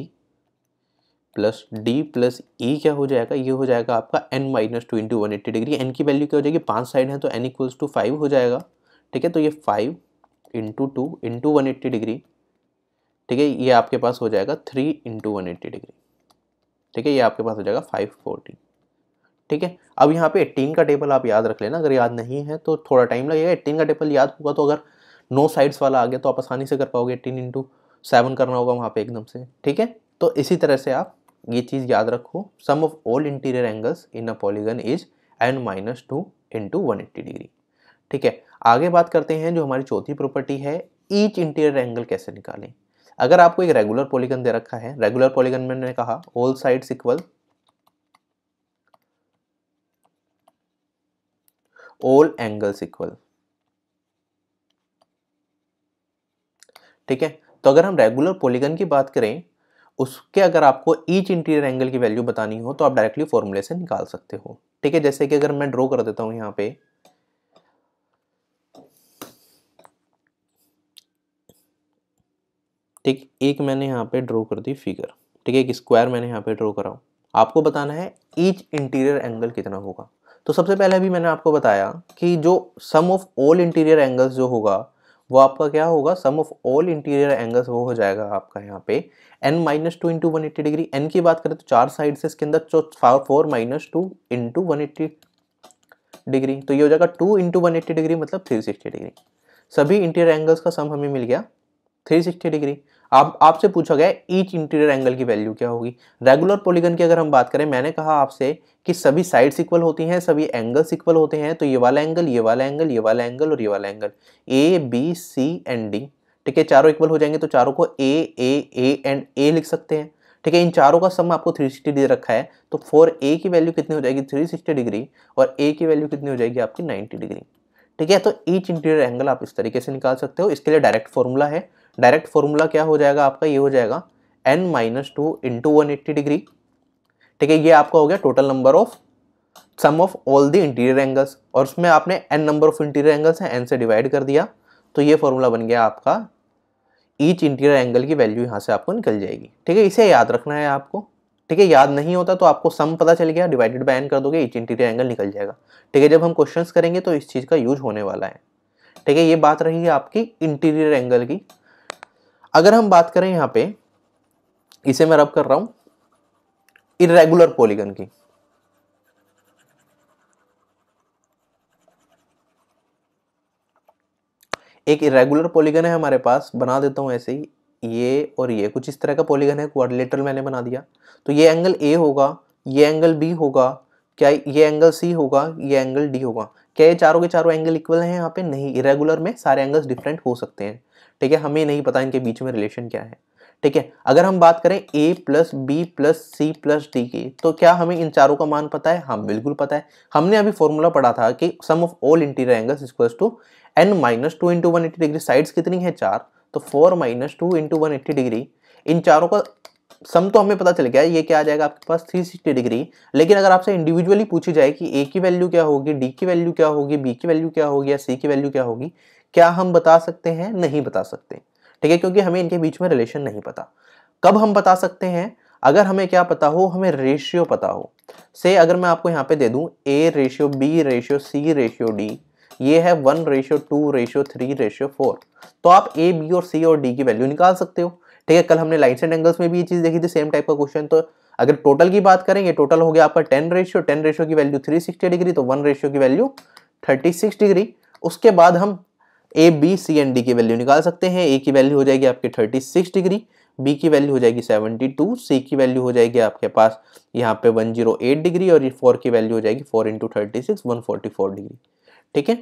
plus D plus E क्या हो जाएगा? ये हो जाएगा आपका n minus two into one eighty degree n की वैल्यू क्या हो जाएगी? पाँच साइड है तो एन इक्वल्स टू फाइव हो जाएगा। ठीक है तो ये five into two into one eighty degree ठीक है, ये आपके पास हो जाएगा three into one eighty degree ठीक है, ये आपके पास हो जाएगा फाइव फोर्टी ठीक है, अब यहाँ पे एट्टीन का टेबल आप याद रख लेना। अगर याद नहीं है तो थोड़ा टाइम लगेगा। एट्टीन का टेबल याद होगा तो अगर नो साइड्स वाला आ गया तो आप आसानी से कर पाओगे एट्टीन इंटू सेवन करना होगा वहाँ पे एकदम से, ठीक है? तो इसी तरह से आप ये चीज़ याद रखो sum of all interior angles in a polygon is n minus two into one eighty degree ठीक है? आगे बात करते हैं जो हमारी चौथी प्रॉपर्टी है ईच इंटीरियर एंगल कैसे निकालें? अगर आपको एक रेगुलर पॉलीगन दे रखा है रेगुलर पॉलीगन में मैंने कहा all sides equal all angles equal ठीक है? तो अगर हम रेगुलर पॉलीगन की बात करें, उसके अगर आपको ईच इंटीरियर एंगल की वैल्यू बतानी हो तो आप डायरेक्टली फॉर्मूले से निकाल सकते हो। ठीक है? जैसे कि अगर मैं ड्रॉ कर देता हूँ यहाँ पे। ठीक, एक मैंने यहाँ पे ड्रॉ कर दी फिगर ठीक है? एक स्क्वायर मैंने यहाँ पे ड्रॉ करा आपको बताना है ईच इंटीरियर एंगल कितना होगा। तो सबसे पहले अभी मैंने आपको बताया कि जो sum of all interior angles जो होगा वो आपका क्या होगा? Sum of all interior angles वो हो जाएगा आपका यहाँ पे। N minus two into one eighty degree n की बात करें तो चार साइड से इसके अंदर four minus two into one eighty degree तो ये हो जाएगा two into one eighty degree मतलब थ्री सिक्सटी डिग्री सभी इंटीरियर एंगल्स का सम हमें मिल गया थ्री सिक्सटी डिग्री आप, आपसे पूछा गया ईच इंटीरियर एंगल की वैल्यू क्या होगी? रेगुलर पॉलीगन की अगर हम बात करें, मैंने कहा आपसे कि सभी साइड्स इक्वल होती हैं, सभी एंगल्स इक्वल होते हैं तो ये वाला एंगल ये वाला एंगल ये वाला एंगल और ये वाला angle A B C and D ठीक है? चारों इक्वल हो जाएँगे तो चारों को ए ए ए एंड ए लिख सकते हैं, ठीक है? इन चारों का सम आपको 360 दे रखा है तो फोर ए की वैल्यू कितनी हो जाएगी? 360 डिग्री और ए की वैल्यू कितनी हो जाएगी? आपकी 90 डिग्री ठीक है? तो ईच इंटीरियर एंगल आप इस तरीके से निकाल सकते हो। इसके लिए डायरेक्ट फॉर्मूला है। डायरेक्ट फॉर्मूला क्या हो जाएगा आपका? ये हो जाएगा n minus two into one eighty degree ठीक है? ये आपका हो गया total number of sum of all the interior angles और उसमें आपने n number of interior angles हैं एन से डिवाइड कर दिया। तो ये फॉर्मूला बन गया आपका। ईच इंटीरियर एंगल की वैल्यू यहाँ से आपको निकल जाएगी। ठीक है? इसे याद रखना है आपको। ठीक है, याद नहीं होता तो आपको सम पता चल गया डिवाइडेड बाय एन कर दोगे ईच इंटीरियर एंगल निकल जाएगा। ठीक है, जब हम क्वेश्चंस करेंगे तो इस चीज़ का यूज़ होने वाला है। ठीक है, ये बात रही है आपकी इंटीरियर एंगल की। अगर हम बात करें यहाँ पे, इसे मैं रब कर रहा हूँ इरेगुलर पॉलीगन की। एक इरेगुलर पॉलीगन है हमारे पास, बना देता हूँ ऐसे ही। ये और ये, कुछ इस तरह का पॉलीगन है क्वाड्रिलेटरल मैंने बना दिया। तो ये एंगल ए होगा, ये एंगल बी होगा, क्या ये एंगल सी होगा, ये एंगल डी होगा। क्या ये चारों के चारों एंगल इक्वल हैं यहाँ पे? नहीं इरेगुलर में सारे एंगल्स डिफरेंट हो सकते हैं। ठीक है, हमें नहीं पता इनके बीच में रिलेशन क्या है। ठीक है, अगर हम बात करें A plus B plus C plus D की तो क्या हमें इन चारों का मान पता है? हाँ बिल्कुल पता है। हमने अभी फॉर्मूला पढ़ा था कि sum of all interior angles equals to n minus two into one eighty degree sides कितनी है? चार। तो four minus two into one eighty degree, इन चारों का सम तो हमें पता चल गया, ये क्या आ जाएगा आपके पास? 360 डिग्री। लेकिन अगर आपसे इंडिविजुअली पूछी जाए कि ए की वैल्यू क्या होगी डी की वैल्यू क्या होगी बी की वैल्यू क्या होगी या सी की वैल्यू क्या होगी, क्या हम बता सकते हैं? नहीं बता सकते। ठीक है? क्योंकि हमें इनके बीच में रिलेशन नहीं पता। कब हम बता सकते हैं? अगर हमें क्या पता हो, हमें रेशियो पता हो। से अगर मैं आपको यहाँ पे दे दूँ A ratio B ratio C ratio D ये है one ratio, two ratio, three ratio, four. तो आप ए बी और सी और डी की वैल्यू निकाल सकते हो। ठीक है, कल हमने लाइन्स एंड एंगल्स में भी ये चीज़ देखी थी सेम टाइप का क्वेश्चन तो अगर टोटल की बात करें, ये टोटल हो गया आपका टेन रेशियो टेन रेशियो की वैल्यू थ्री सिक्सटी डिग्री तो वन रेशियो की वैल्यू थर्टी सिक्स डिग्री उसके बाद हम A B C and D की वैल्यू निकाल सकते हैं। ए की वैल्यू हो जाएगी आपकी थर्टी सिक्स डिग्री बी की वैल्यू हो जाएगी सेवेंटी टू सी की वैल्यू हो जाएगी आपके पास यहाँ पे वन ज़ीरो एट डिग्री और ये फोर की वैल्यू हो जाएगी four into thirty six one forty four degree ठीक है?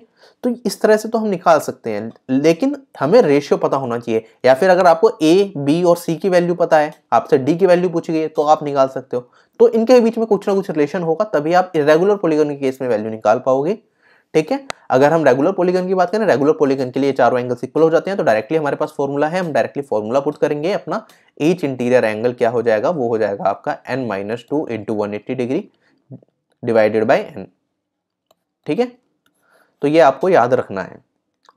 तो इस तरह से तो हम निकाल सकते हैं, लेकिन हमें रेशियो पता होना चाहिए, या फिर अगर आपको ए बी और सी की वैल्यू पता है, आपसे डी की वैल्यू पूछी गई है तो आप निकाल सकते हो। तो इनके बीच में कुछ ना कुछ रिलेशन होगा, तभी आप इरेगुलर पोलिगन के केस में वैल्यू निकाल पाओगे, ठीक है? अगर हम रेगुलर पोलिगन की बात करें रेगुलर पोलिगन के लिए चारों एंगल्स इक्वल हो जाते हैं तो डायरेक्टली हमारे पास फॉर्मूला है, हम डायरेक्टली फॉर्मूला पुट करेंगे, अपना ईच इंटीरियर एंगल क्या हो जाएगा, वो हो जाएगा आपका n minus two into one eighty degree divided by n ठीक है? तो ये आपको याद रखना है।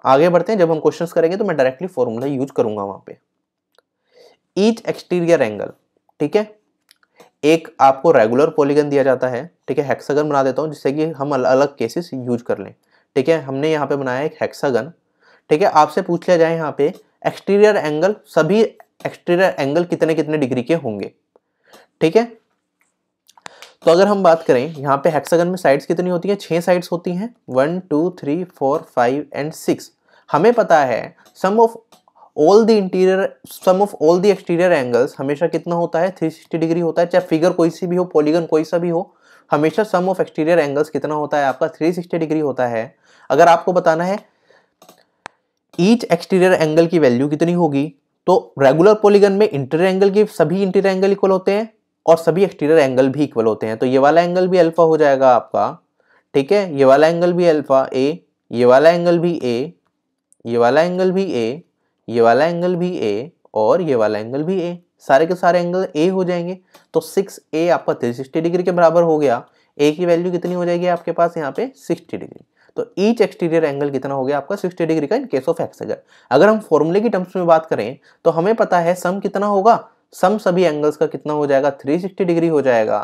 आगे बढ़ते हैं, जब हम क्वेश्चंस करेंगे तो मैं डायरेक्टली फॉर्मूला यूज़ करूँगा वहाँ पे। ईच एक्सटीरियर एंगल ठीक है? एक आपको रेगुलर पॉलीगन दिया जाता है, ठीक है? हेक्सागन बना देता हूँ जिससे कि हम अलग अलग केसेस यूज़ कर लें, ठीक है? हमने यहाँ पे बनाया एक हेक्सागन ठीक है? आपसे पूछ लिया जाए यहाँ पे एक्सटीरियर एंगल सभी एक्सटीरियर एंगल कितने कितने डिग्री के होंगे, ठीक है? तो अगर हम बात करें, यहाँ पे हेक्सागन में साइड्स कितनी होती हैं? छह साइड्स होती हैं। One two three four five and six हमें पता है sum of all the interior sum of all the exterior angles हमेशा कितना होता है? 360 डिग्री होता है, चाहे फिगर कोई सी भी हो पॉलीगन कोई सा भी हो, हमेशा सम ऑफ़ एक्सटीरियर एंगल्स कितना होता है आपका? 360 डिग्री होता है। अगर आपको बताना है ईच एक्सटीरियर एंगल की वैल्यू कितनी होगी? तो रेगुलर पॉलीगन में इंटीरियर एंगल की सभी इंटीरियर एंगल इक्वल होते हैं। और सभी एक्सटीरियर एंगल भी इक्वल होते हैं। तो ये वाला एंगल भी अल्फ़ा हो जाएगा आपका, ठीक है? ये वाला एंगल भी अल्फ़ा ए ये वाला एंगल भी ए ये वाला एंगल भी ए ये वाला एंगल भी ए और ये वाला एंगल भी ए सारे के सारे एंगल ए हो जाएँगे। तो सिक्स ए आपका थ्री सिक्सटी डिग्री के बराबर हो गया। ए की वैल्यू कितनी हो जाएगी आपके पास यहाँ पे? 60 डिग्री तो ईच एक्सटीरियर एंगल कितना हो गया आपका? 60 डिग्री का इन केस ऑफ़ हेक्सागन अगर हम फॉर्मूले की टर्म्स में बात करें तो हमें पता है सम कितना होगा? सम सभी एंगल्स का कितना हो जाएगा? 360 डिग्री हो जाएगा।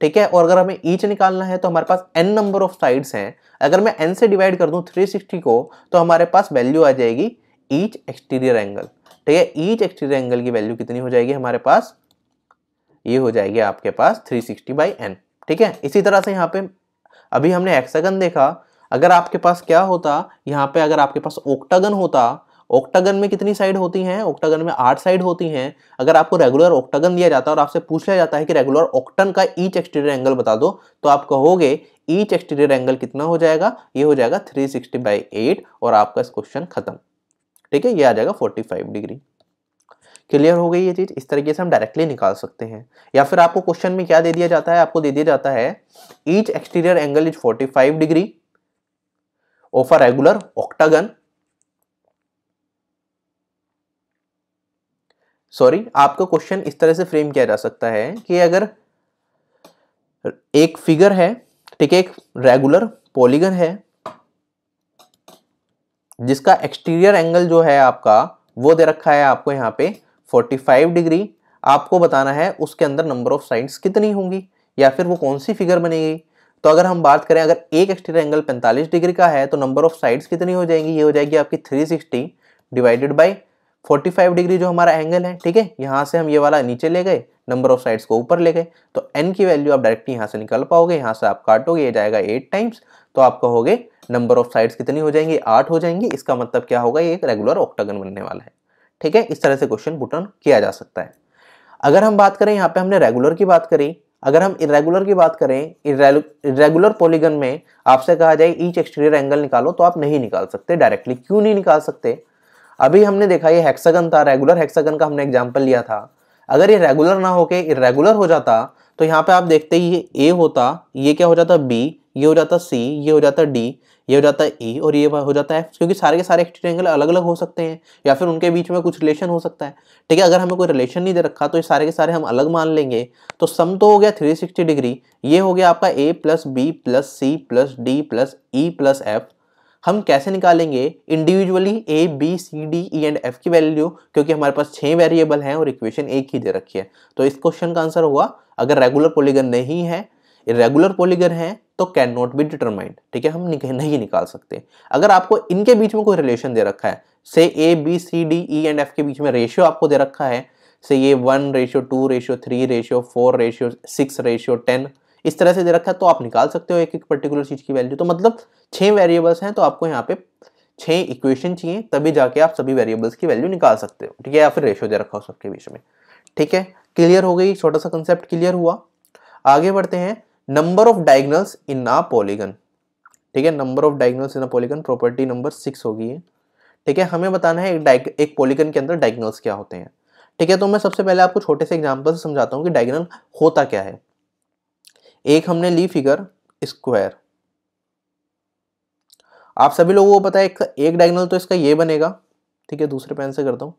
ठीक है? और अगर हमें ईच निकालना है तो हमारे पास एन नंबर ऑफ़ साइड्स हैं। अगर मैं एन से डिवाइड कर दूँ 360 को तो हमारे पास वैल्यू आ जाएगी ईच एक्सटीरियर एंगल ठीक है? ईच एक्सटीरियर एंगल की वैल्यू कितनी हो जाएगी हमारे पास? ये हो जाएगी आपके पास 360 सिक्सटी बाई एन ठीक है? इसी तरह से यहाँ पे अभी हमने एक्सागन देखा। अगर आपके पास क्या होता? यहाँ पे अगर आपके पास ओक्टागन होता ओक्टागन में कितनी साइड होती हैं? ओक्टागन में आठ साइड होती हैं। अगर आपको रेगुलर ओक्टागन दिया जाता है और आपसे पूछ लिया जाता है कि रेगुलर ओक्टन का ईच एक्सटीरियर एंगल बता दो तो आप कहोगे ईच एक्सटीरियर एंगल कितना हो जाएगा? ये हो जाएगा 360 सिक्सटी बाई एट और आपका इस क्वेश्चन खत्म। ठीक है? ये आ जाएगा 45 डिग्री क्लियर हो गई ये चीज़? इस तरीके से हम डायरेक्टली निकाल सकते हैं। या फिर आपको क्वेश्चन में क्या दे दिया जाता है? आपको दे दिया जाता है each exterior angle is 45 degree of a regular octagon sorry, आपका क्वेश्चन इस तरह से फ्रेम किया जा सकता है कि अगर एक फिगर है, ठीक है, एक रेगुलर पॉलीगन है, जिसका एक्सटीरियर एंगल जो है आपका, वो दे रखा है आपको यहाँ पे 45 डिग्री आपको बताना है उसके अंदर नंबर ऑफ़ साइड्स कितनी होंगी, या फिर वो कौन सी फिगर बनेगी। तो अगर हम बात करें, अगर एक एक्सटीरियर एंगल 45 डिग्री का है तो नंबर ऑफ़ साइड्स कितनी हो जाएँगी? ये हो जाएगी आपकी 360 डिवाइडेड बाई 45 डिग्री जो हमारा एंगल है, ठीक है? यहाँ से हम ये वाला नीचे ले गए, नंबर ऑफ़ साइड्स को ऊपर ले गए तो एन की वैल्यू आप डायरेक्टली यहाँ से निकल पाओगे, यहाँ से आप काटोगे, ये जाएगा एट टाइम्स तो आप कहोगे नंबर ऑफ़ साइड्स कितनी हो जाएँगी? आठ हो जाएँगी, इसका मतलब क्या होगा? ये एक रेगुलर ऑक्टागन बनने वाला है, ठीक है? इस तरह से क्वेश्चन बुटन किया जा सकता है। अगर हम बात करें, यहाँ पे हमने रेगुलर की बात करी, अगर हम इरेगुलर की बात करें इरेगुलर पॉलीगन में आपसे कहा जाए ईच एक्सटीरियर एंगल निकालो तो आप नहीं निकाल सकते डायरेक्टली क्यों नहीं निकाल सकते? अभी हमने देखा ये हेक्सागन था रेगुलर हेक्सागन का हमने एग्ज़ाम्पल लिया था। अगर ये रेगुलर ना होके इरेगुलर हो जाता तो यहाँ पे आप देखते ही ये ए होता, ये क्या हो जाता बी ये हो जाता सी ये हो जाता डी ये हो जाता ई और ये हो जाता है क्योंकि सारे के सारे एक्सट्रेंगल अलग अलग हो सकते हैं, या फिर उनके बीच में कुछ रिलेशन हो सकता है। ठीक है, अगर हमें कोई रिलेशन नहीं दे रखा तो ये सारे के सारे हम अलग मान लेंगे। तो सम तो हो गया 360 डिग्री ये हो गया आपका A plus B plus C plus D plus E plus F हम कैसे निकालेंगे individually A B C D E and F की वैल्यू क्योंकि हमारे पास छह वेरिएबल हैं और इक्वेशन एक ही दे रखी है। तो इस क्वेश्चन का आंसर हुआ अगर रेगुलर पोलिगन नहीं है रेगुलर पोलिगन है तो कैन नॉट बी डिटरमाइंड ठीक है, हम नहीं निकाल सकते। अगर आपको इनके बीच में कोई रिलेशन दे रखा है, से A B C D E and F के बीच में रेशियो आपको दे रखा है, से ये one ratio two ratio three ratio four ratio six ratio ten इस तरह से दे रखा है तो आप निकाल सकते हो एक एक पर्टिकुलर चीज़ की वैल्यू तो मतलब छह वेरिएबल्स हैं तो आपको यहाँ पे छह इक्वेशन चाहिए, तभी जाके आप सभी वेरिएबल्स की वैल्यू निकाल सकते हो, ठीक है? या फिर रेशो दे रखा हो सबके बीच में, ठीक है? क्लियर हो गई? छोटा सा कंसेप्ट क्लियर हुआ? आगे बढ़ते हैं। Number of diagonals in a polygon ठीक है? Number of diagonals in a polygon property number six होगी ठीक है? हमें बताना है एक एक पॉलीगन के अंदर डायगनल्स क्या होते हैं, ठीक है? तो मैं सबसे पहले आपको छोटे से एग्जांपल से समझाता हूँ कि डायगनल होता क्या है। एक हमने ली फिगर स्क्वायर। आप सभी लोगों को पता है एक, डायगनल तो इसका ये बनेगा। ठीक है दूसरे पेन से करता हूँ।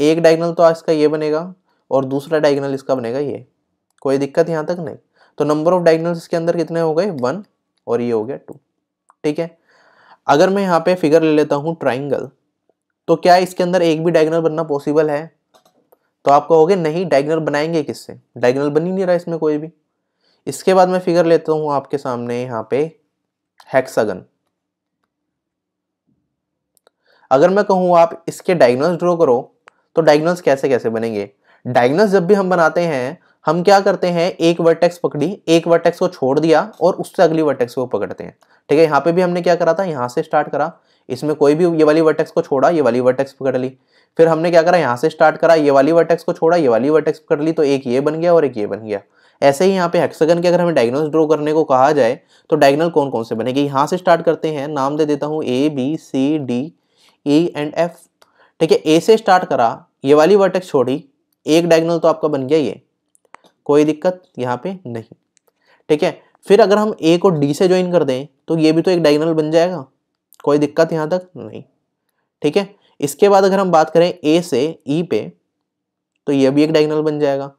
एक डायगनल तो इसका ये बनेगा और दूसरा डायगनल इसका बनेगा ये। कोई दिक्कत यहाँ तक नहीं। तो नंबर ऑफ़ डायगनल इसके अंदर कितने हो गए? वन और ये हो गया टू ठीक है? अगर मैं यहाँ पे फिगर ले लेता हूँ ट्राइंगल तो क्या इसके अंदर एक भी डायगनल बनना पॉसिबल है? तो आप कहोगे नहीं डायगनल बनाएँगे किससे? डायगनल बन ही नहीं रहा इसमें कोई भी। इसके बाद मैं फिगर लेता हूँ आपके सामने यहाँ पे हेक्सागन अगर मैं कहूँ आप इसके डायग्नोस ड्रॉ करो तो डायग्नोस कैसे कैसे बनेंगे? डायग्नोस जब भी हम बनाते हैं, हम क्या करते हैं? एक वर्टेक्स पकड़ी, एक वर्टेक्स को छोड़ दिया और उससे अगली वर्टेक्स को पकड़ते हैं। ठीक है, यहाँ पे भी हमने क्या करा था? यहाँ से स्टार्ट करा। इसमें कोई भी ये वाली वर्टेक्स को छोड़ा, ये वाली वर्टेक्स पकड़ ली। फिर हमने क्या करा? यहाँ से स्टार्ट करा, ये वाली वर्टेक्स को छोड़ा, ये वाली वर्टेक्स पकड़ ली तो एक ये बन गया और एक ये बन गया। ऐसे ही यहाँ पे हेक्सागन के अगर हमें डायग्नोस ड्रॉ करने को कहा जाए तो डायग्नल कौन कौन से बनेंगे? यहाँ से स्टार्ट करते हैं, नाम दे देता हूँ A B C D E and F ठीक है ए से स्टार्ट करा, ये वाली वर्टेक्स छोड़ी, एक डायग्नल तो आपका बन गया ये। कोई दिक्कत यहाँ पे नहीं। ठीक है, फिर अगर हम ए को डी से ज्वाइन कर दें तो ये भी तो एक डायग्नल बन जाएगा। कोई दिक्कत यहाँ तक नहीं। ठीक है, इसके बाद अगर हम बात करें ए से ई पे तो ये भी एक डायग्नल बन जाएगा।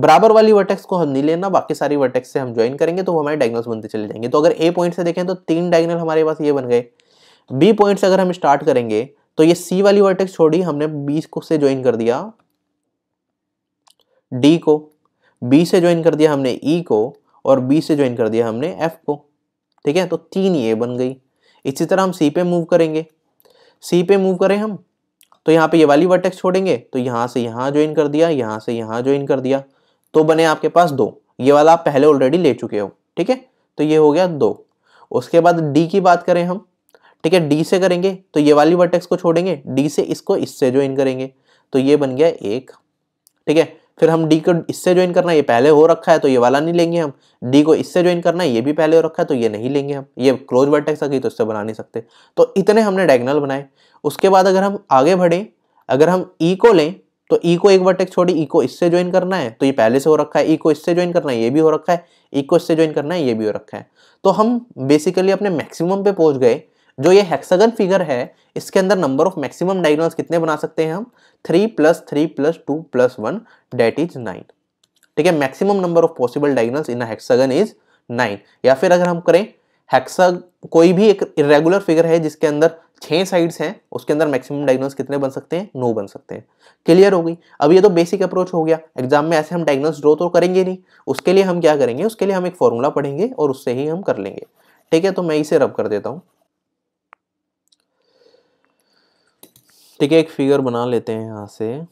बराबर वाली वर्टेक्स को हम नहीं लेना, बाकी सारी वर्टेक्स से हम ज्वाइन करेंगे तो हमारे डायगनल्स बनते चले जाएँगे। तो अगर ए पॉइंट से देखें तो तीन डायगनल हमारे पास ये बन गए। बी पॉइंट से अगर हम स्टार्ट करेंगे तो ये सी वाली वर्टेक्स छोड़ी, हमने बी को से ज्वाइन कर दिया। डी को। बी से ज्वाइन कर दिया हमने ई e को, और बी से ज्वाइन कर दिया हमने एफ़ को। ठीक है? तो तीन ये बन गई। इसी तरह हम सी पे मूव करेंगे। सी पे मूव करें हम तो यहाँ पे ये वाली वर्टेक्स छोड़ेंगे तो यहाँ से यहाँ ज्वाइन कर दिया, यहाँ से यहाँ ज्वाइन कर दिया। तो बने आपके पास दो। ये वाला आप पहले ऑलरेडी ले चुके हो, ठीक है? तो ये हो गया दो। उसके बाद डी की बात करें हम, ठीक है? डी से करेंगे तो ये वाली वर्टेक्स को छोड़ेंगे डी से इसको इससे ज्वाइन करेंगे। तो ये बन गया एक, ठीक है? फिर हम डी को इससे ज्वाइन करना, ये पहले हो रखा है तो ये वाला नहीं लेंगे हम। डी को इससे ज्वाइन करना है ये भी पहले हो रखा है तो ये नहीं लेंगे हम। ये क्लोज वर्टेक्स आ गई तो इससे बना नहीं सकते। तो इतने हमने डायगनल बनाए। उसके बाद अगर हम आगे बढ़ें, अगर हम ई e को लें तो ई को एक वर्टेक्स छोड़ी ई को इससे ज्वाइन करना है तो ये पहले से हो रखा है ई को इससे ज्वाइन करना है, ये भी हो रखा है ई को इससे ज्वाइन करना है, ये भी हो रखा है। तो हम बेसिकली अपने मैक्सिमम पे पहुँच गए, जो ये हेक्सागन फिगर है, इसके अंदर नंबर ऑफ़ मैक्सिमम डायगोनल्स कितने बना सकते हैं हम? Three plus three plus two plus one that is nine ठीक है maximum number of possible diagonals in hexagon is nine या फिर अगर हम करें हेक्सा कोई भी एक इरेगुलर फिगर है जिसके अंदर छह साइड्स हैं, उसके अंदर मैक्सिमम डायगोनल्स कितने बन सकते हैं? नो बन सकते हैं। क्लियर हो गई। अब ये तो बेसिक अप्रोच हो गया। एग्ज़ाम में ऐसे हम डायगोनल्स ड्रॉ तो करेंगे नहीं। उसके लिए हम क्या करेंगे? उसके लिए हम एक फॉर्मूला पढ़ेंगे और उससे ही हम कर लेंगे। ठीक है तो मैं इसे रब कर देता हूँ। ठीक है, एक फिगर बना लेते हैं यहाँ से।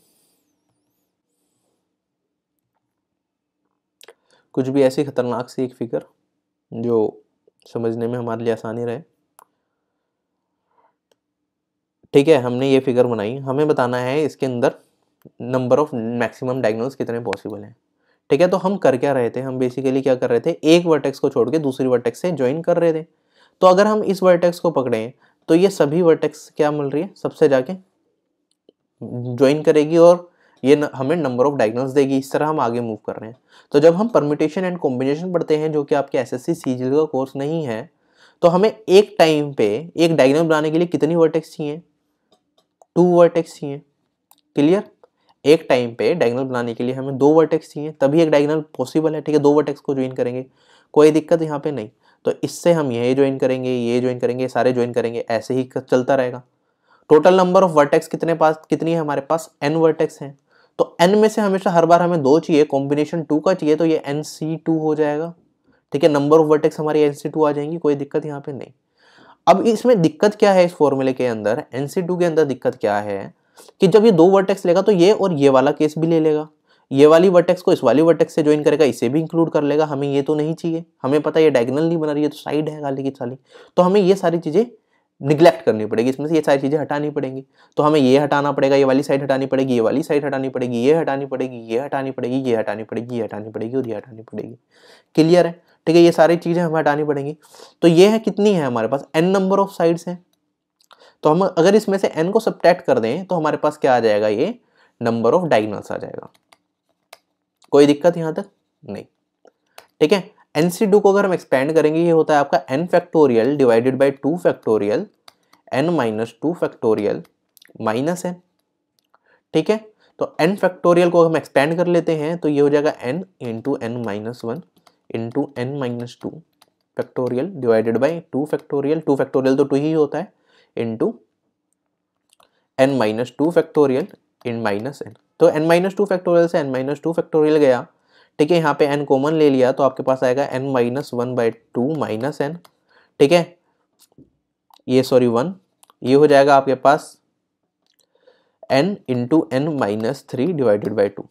कुछ भी ऐसी खतरनाक सी एक फिगर जो समझने में हमारे लिए आसानी रहे। ठीक है हमने ये फिगर बनाई। हमें बताना है इसके अंदर नंबर ऑफ़ मैक्सिमम डायग्नोस कितने पॉसिबल हैं। ठीक है तो हम कर क्या रहे थे? हम बेसिकली क्या कर रहे थे? एक वर्टेक्स को छोड़ के दूसरी वर्टेक्स से ज्वाइन कर रहे थे। तो अगर हम इस वर्टेक्स को पकड़ें तो ये सभी वर्टेक्स क्या मिल रही है? सबसे जाके ज्वाइन करेगी और ये न, हमें नंबर ऑफ़ डायग्नोस देगी। इस तरह हम आगे मूव कर रहे हैं। तो जब हम परमिटेशन एंड कॉम्बिनेशन पढ़ते हैं जो कि आपके एस एस का कोर्स नहीं है तो हमें एक टाइम पे एक डायग्नल बनाने के लिए कितनी वर्टेक्स चाहिए? टू वर्टेक्स चाहिए। क्लियर एक टाइम पे डायगनल बनाने के लिए हमें दो वर्टेक्स चाहिए, तभी एक डायगनल पॉसिबल है, ठीक है? दो वर्टेक्स को ज्वाइन करेंगे। कोई दिक्कत यहाँ पे नहीं। तो इससे हम ये ज्वाइन करेंगे, ये ज्वाइन करेंगे सारे ज्वाइन करेंगे, ऐसे ही चलता रहेगा। टोटल नंबर ऑफ़ वर्टेक्स कितने पास, कितनी है हमारे पास? एन वर्टेक्स हैं। तो एन में से हमेशा हर बार हमें दो चाहिए कॉम्बिनेशन टू का चाहिए तो ये एन सी टू हो जाएगा। ठीक है? नंबर ऑफ़ वर्टेक्स हमारी एन सी टू आ जाएँगी, कोई दिक्कत यहाँ पे नहीं। अब इसमें दिक्कत क्या है इस फॉर्मूले के अंदर? एन के अंदर दिक्कत क्या है कि जब ये दो वर्टेक्स लेगा तो ये और ये वाला केस भी ले लेगा। ये वाली वर्टेक्स को इस वाली वर्टेक्स से ज्वाइन करेगा, इसे भी इंक्लूड कर लेगा। हमें ये तो नहीं चाहिए। हमें पता ये डायगनल नहीं बना रही है तो साइड है गाली की साली तो हमें ये सारी चीज़ें निग्लेक्ट करनी पड़ेगी। इसमें से ये सारी चीज़ें हटानी पड़ेंगी। तो हमें ये हटाना पड़ेगा, ये वाली साइड हटानी पड़ेगी, ये वाली साइड हटानी पड़ेगी, ये हटानी पड़ेगी, ये हटानी पड़ेगी, ये हटानी पड़ेगी, ये हटानी पड़ेगी और ये हटानी पड़ेगी। क्लियर है? ठीक है, ये सारी चीज़ें हमें हटानी पड़ेंगी। तो ये है कितनी है हमारे पास? एन नंबर ऑफ़ साइड्स हैं। तो हम अगर इसमें से एन को सब्ट्रैक्ट कर दें तो हमारे पास क्या आ जाएगा? ये नंबर ऑफ़ डायगनल्स आ जाएगा। कोई दिक्कत यहाँ तक? नहीं। ठीक है? एन सी टू को अगर हम एक्सपेंड करेंगे, ये होता है आपका n factorial divided by two factorial n minus two factorial minus n ठीक है? तो एन फैक्टोरियल को हम एक्सपेंड कर लेते हैं तो ये हो जाएगा n into n minus one into n minus two factorial divided by two factorial two factorial तो टू ही होता है into n minus two factorial n minus n तो एन माइनस टू फैक्टोरियल से एन माइनस टू फैक्टोरियल गया, ठीक है, यहाँ पे एन कॉमन ले लिया तो आपके पास आएगा n minus one by two minus n ठीक है? ये सॉरी वन ये हो जाएगा आपके पास n into n minus three divided by two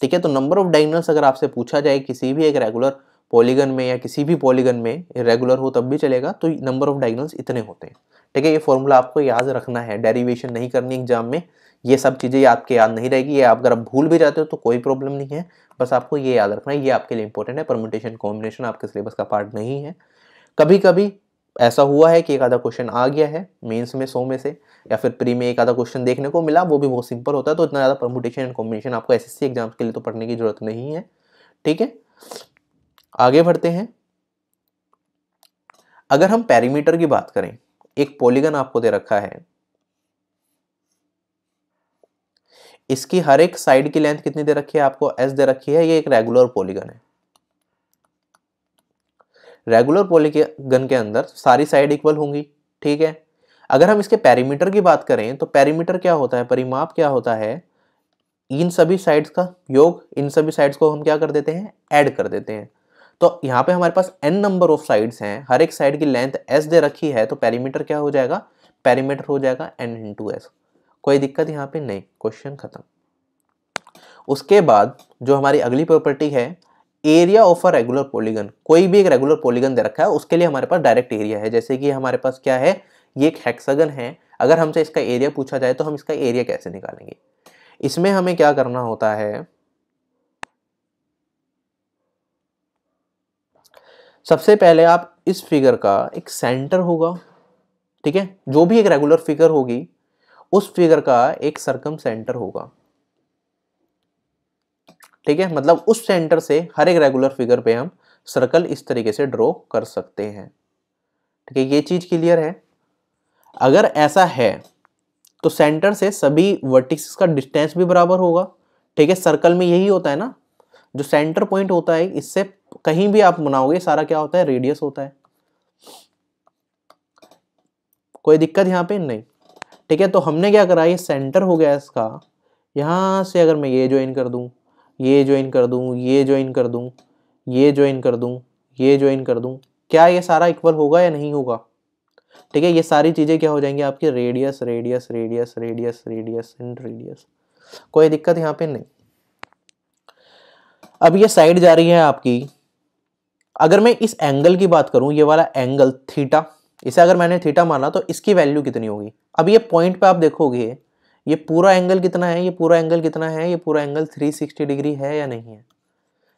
ठीक है? तो नंबर ऑफ़ डायगनल्स अगर आपसे पूछा जाए किसी भी एक रेगुलर पॉलीगन में या किसी भी पॉलीगन में रेगुलर हो, तब भी चलेगा तो नंबर ऑफ़ डायगनल्स इतने होते हैं। ठीक है, ये फॉर्मूला आपको याद रखना है डेरिवेशन नहीं करनी एग्ज़ाम में, ये सब चीज़ें आपके याद नहीं रहेगी, ये आप अगर आप भूल भी जाते हो तो कोई प्रॉब्लम नहीं है, बस आपको ये याद रखना है, ये आपके लिए इंपॉर्टेंट है परमुटेशन कॉम्बिनेशन आपके सिलेबस का पार्ट नहीं है। कभी कभी ऐसा हुआ है कि एक आधा क्वेश्चन आ गया है मेंस में, सौ में से, या फिर प्री में एक आधा क्वेश्चन देखने को मिला, वो भी बहुत सिंपल होता है तो इतना ज़्यादा परमुटेशन एंड कॉम्बिनेशन आपको एस एग्ज़ाम के लिए तो पढ़ने की ज़रूरत नहीं है। ठीक है? आगे बढ़ते हैं। अगर हम पैरीमीटर की बात करें, एक पॉलीगन आपको दे रखा है। इसकी हर एक साइड की लेंथ कितनी दे रखी है? आपको एस दे रखी है, ये एक रेगुलर पॉलीगन है। रेगुलर पॉलीगन के अंदर सारी साइड इक्वल होंगी, ठीक है? अगर हम इसके पैरीमीटर की बात करें तो पेरीमीटर क्या होता है? परिमाप क्या होता है? इन सभी साइड्स का योग, इन सभी साइड्स को हम क्या कर देते हैं? ऐड कर देते हैं। तो यहाँ पे हमारे पास n नंबर ऑफ़ साइड्स हैं। हर एक साइड की लेंथ s दे रखी है तो पैरीमीटर क्या हो जाएगा? पैरीमीटर हो जाएगा n इंटू एस कोई दिक्कत यहाँ पे नहीं। क्वेश्चन खत्म। उसके बाद जो हमारी अगली प्रॉपर्टी है area of a regular polygon कोई भी एक रेगुलर पॉलीगन दे रखा है, उसके लिए हमारे पास डायरेक्ट एरिया है। जैसे कि हमारे पास क्या है? ये एक हेक्सागन है। अगर हमसे इसका एरिया पूछा जाए तो हम इसका एरिया कैसे निकालेंगे? इसमें हमें क्या करना होता है? सबसे पहले आप इस फिगर का एक सेंटर होगा, ठीक है? जो भी एक रेगुलर फिगर होगी, उस फिगर का एक सरकम सेंटर होगा। ठीक है? मतलब उस सेंटर से हर एक रेगुलर फिगर पे हम सर्कल इस तरीके से ड्रॉ कर सकते हैं। ठीक है? ये चीज़ क्लियर है? अगर ऐसा है तो सेंटर से सभी वर्टिक्स का डिस्टेंस भी बराबर होगा। ठीक है? सर्कल में यही होता है ना? जो सेंटर पॉइंट होता है, इससे कहीं भी आप बनाओगे, सारा क्या होता है रेडियस होता है। कोई दिक्कत यहाँ पे नहीं। ठीक है तो हमने क्या करा, ये सेंटर हो गया इसका। यहाँ से अगर मैं ये ज्वाइन कर दूँ, ये ज्वाइन कर दूँ, ये ज्वाइन कर दूँ, ये ज्वाइन कर दूँ, ये ज्वाइन कर दूँ, क्या ये सारा इक्वल होगा या नहीं होगा? ठीक है, ये सारी चीज़ें क्या हो जाएँगी आपकी radius radius radius radius radius and radius कोई दिक्कत यहाँ पे नहीं। अब ये साइड जा रही है आपकी। अगर मैं इस एंगल की बात करूँ, ये वाला एंगल थीटा इसे अगर मैंने थीटा माना तो इसकी वैल्यू कितनी होगी? अब ये पॉइंट पे आप देखोगे, ये पूरा एंगल कितना है? ये पूरा एंगल कितना है? ये पूरा एंगल 360 डिग्री है या नहीं है?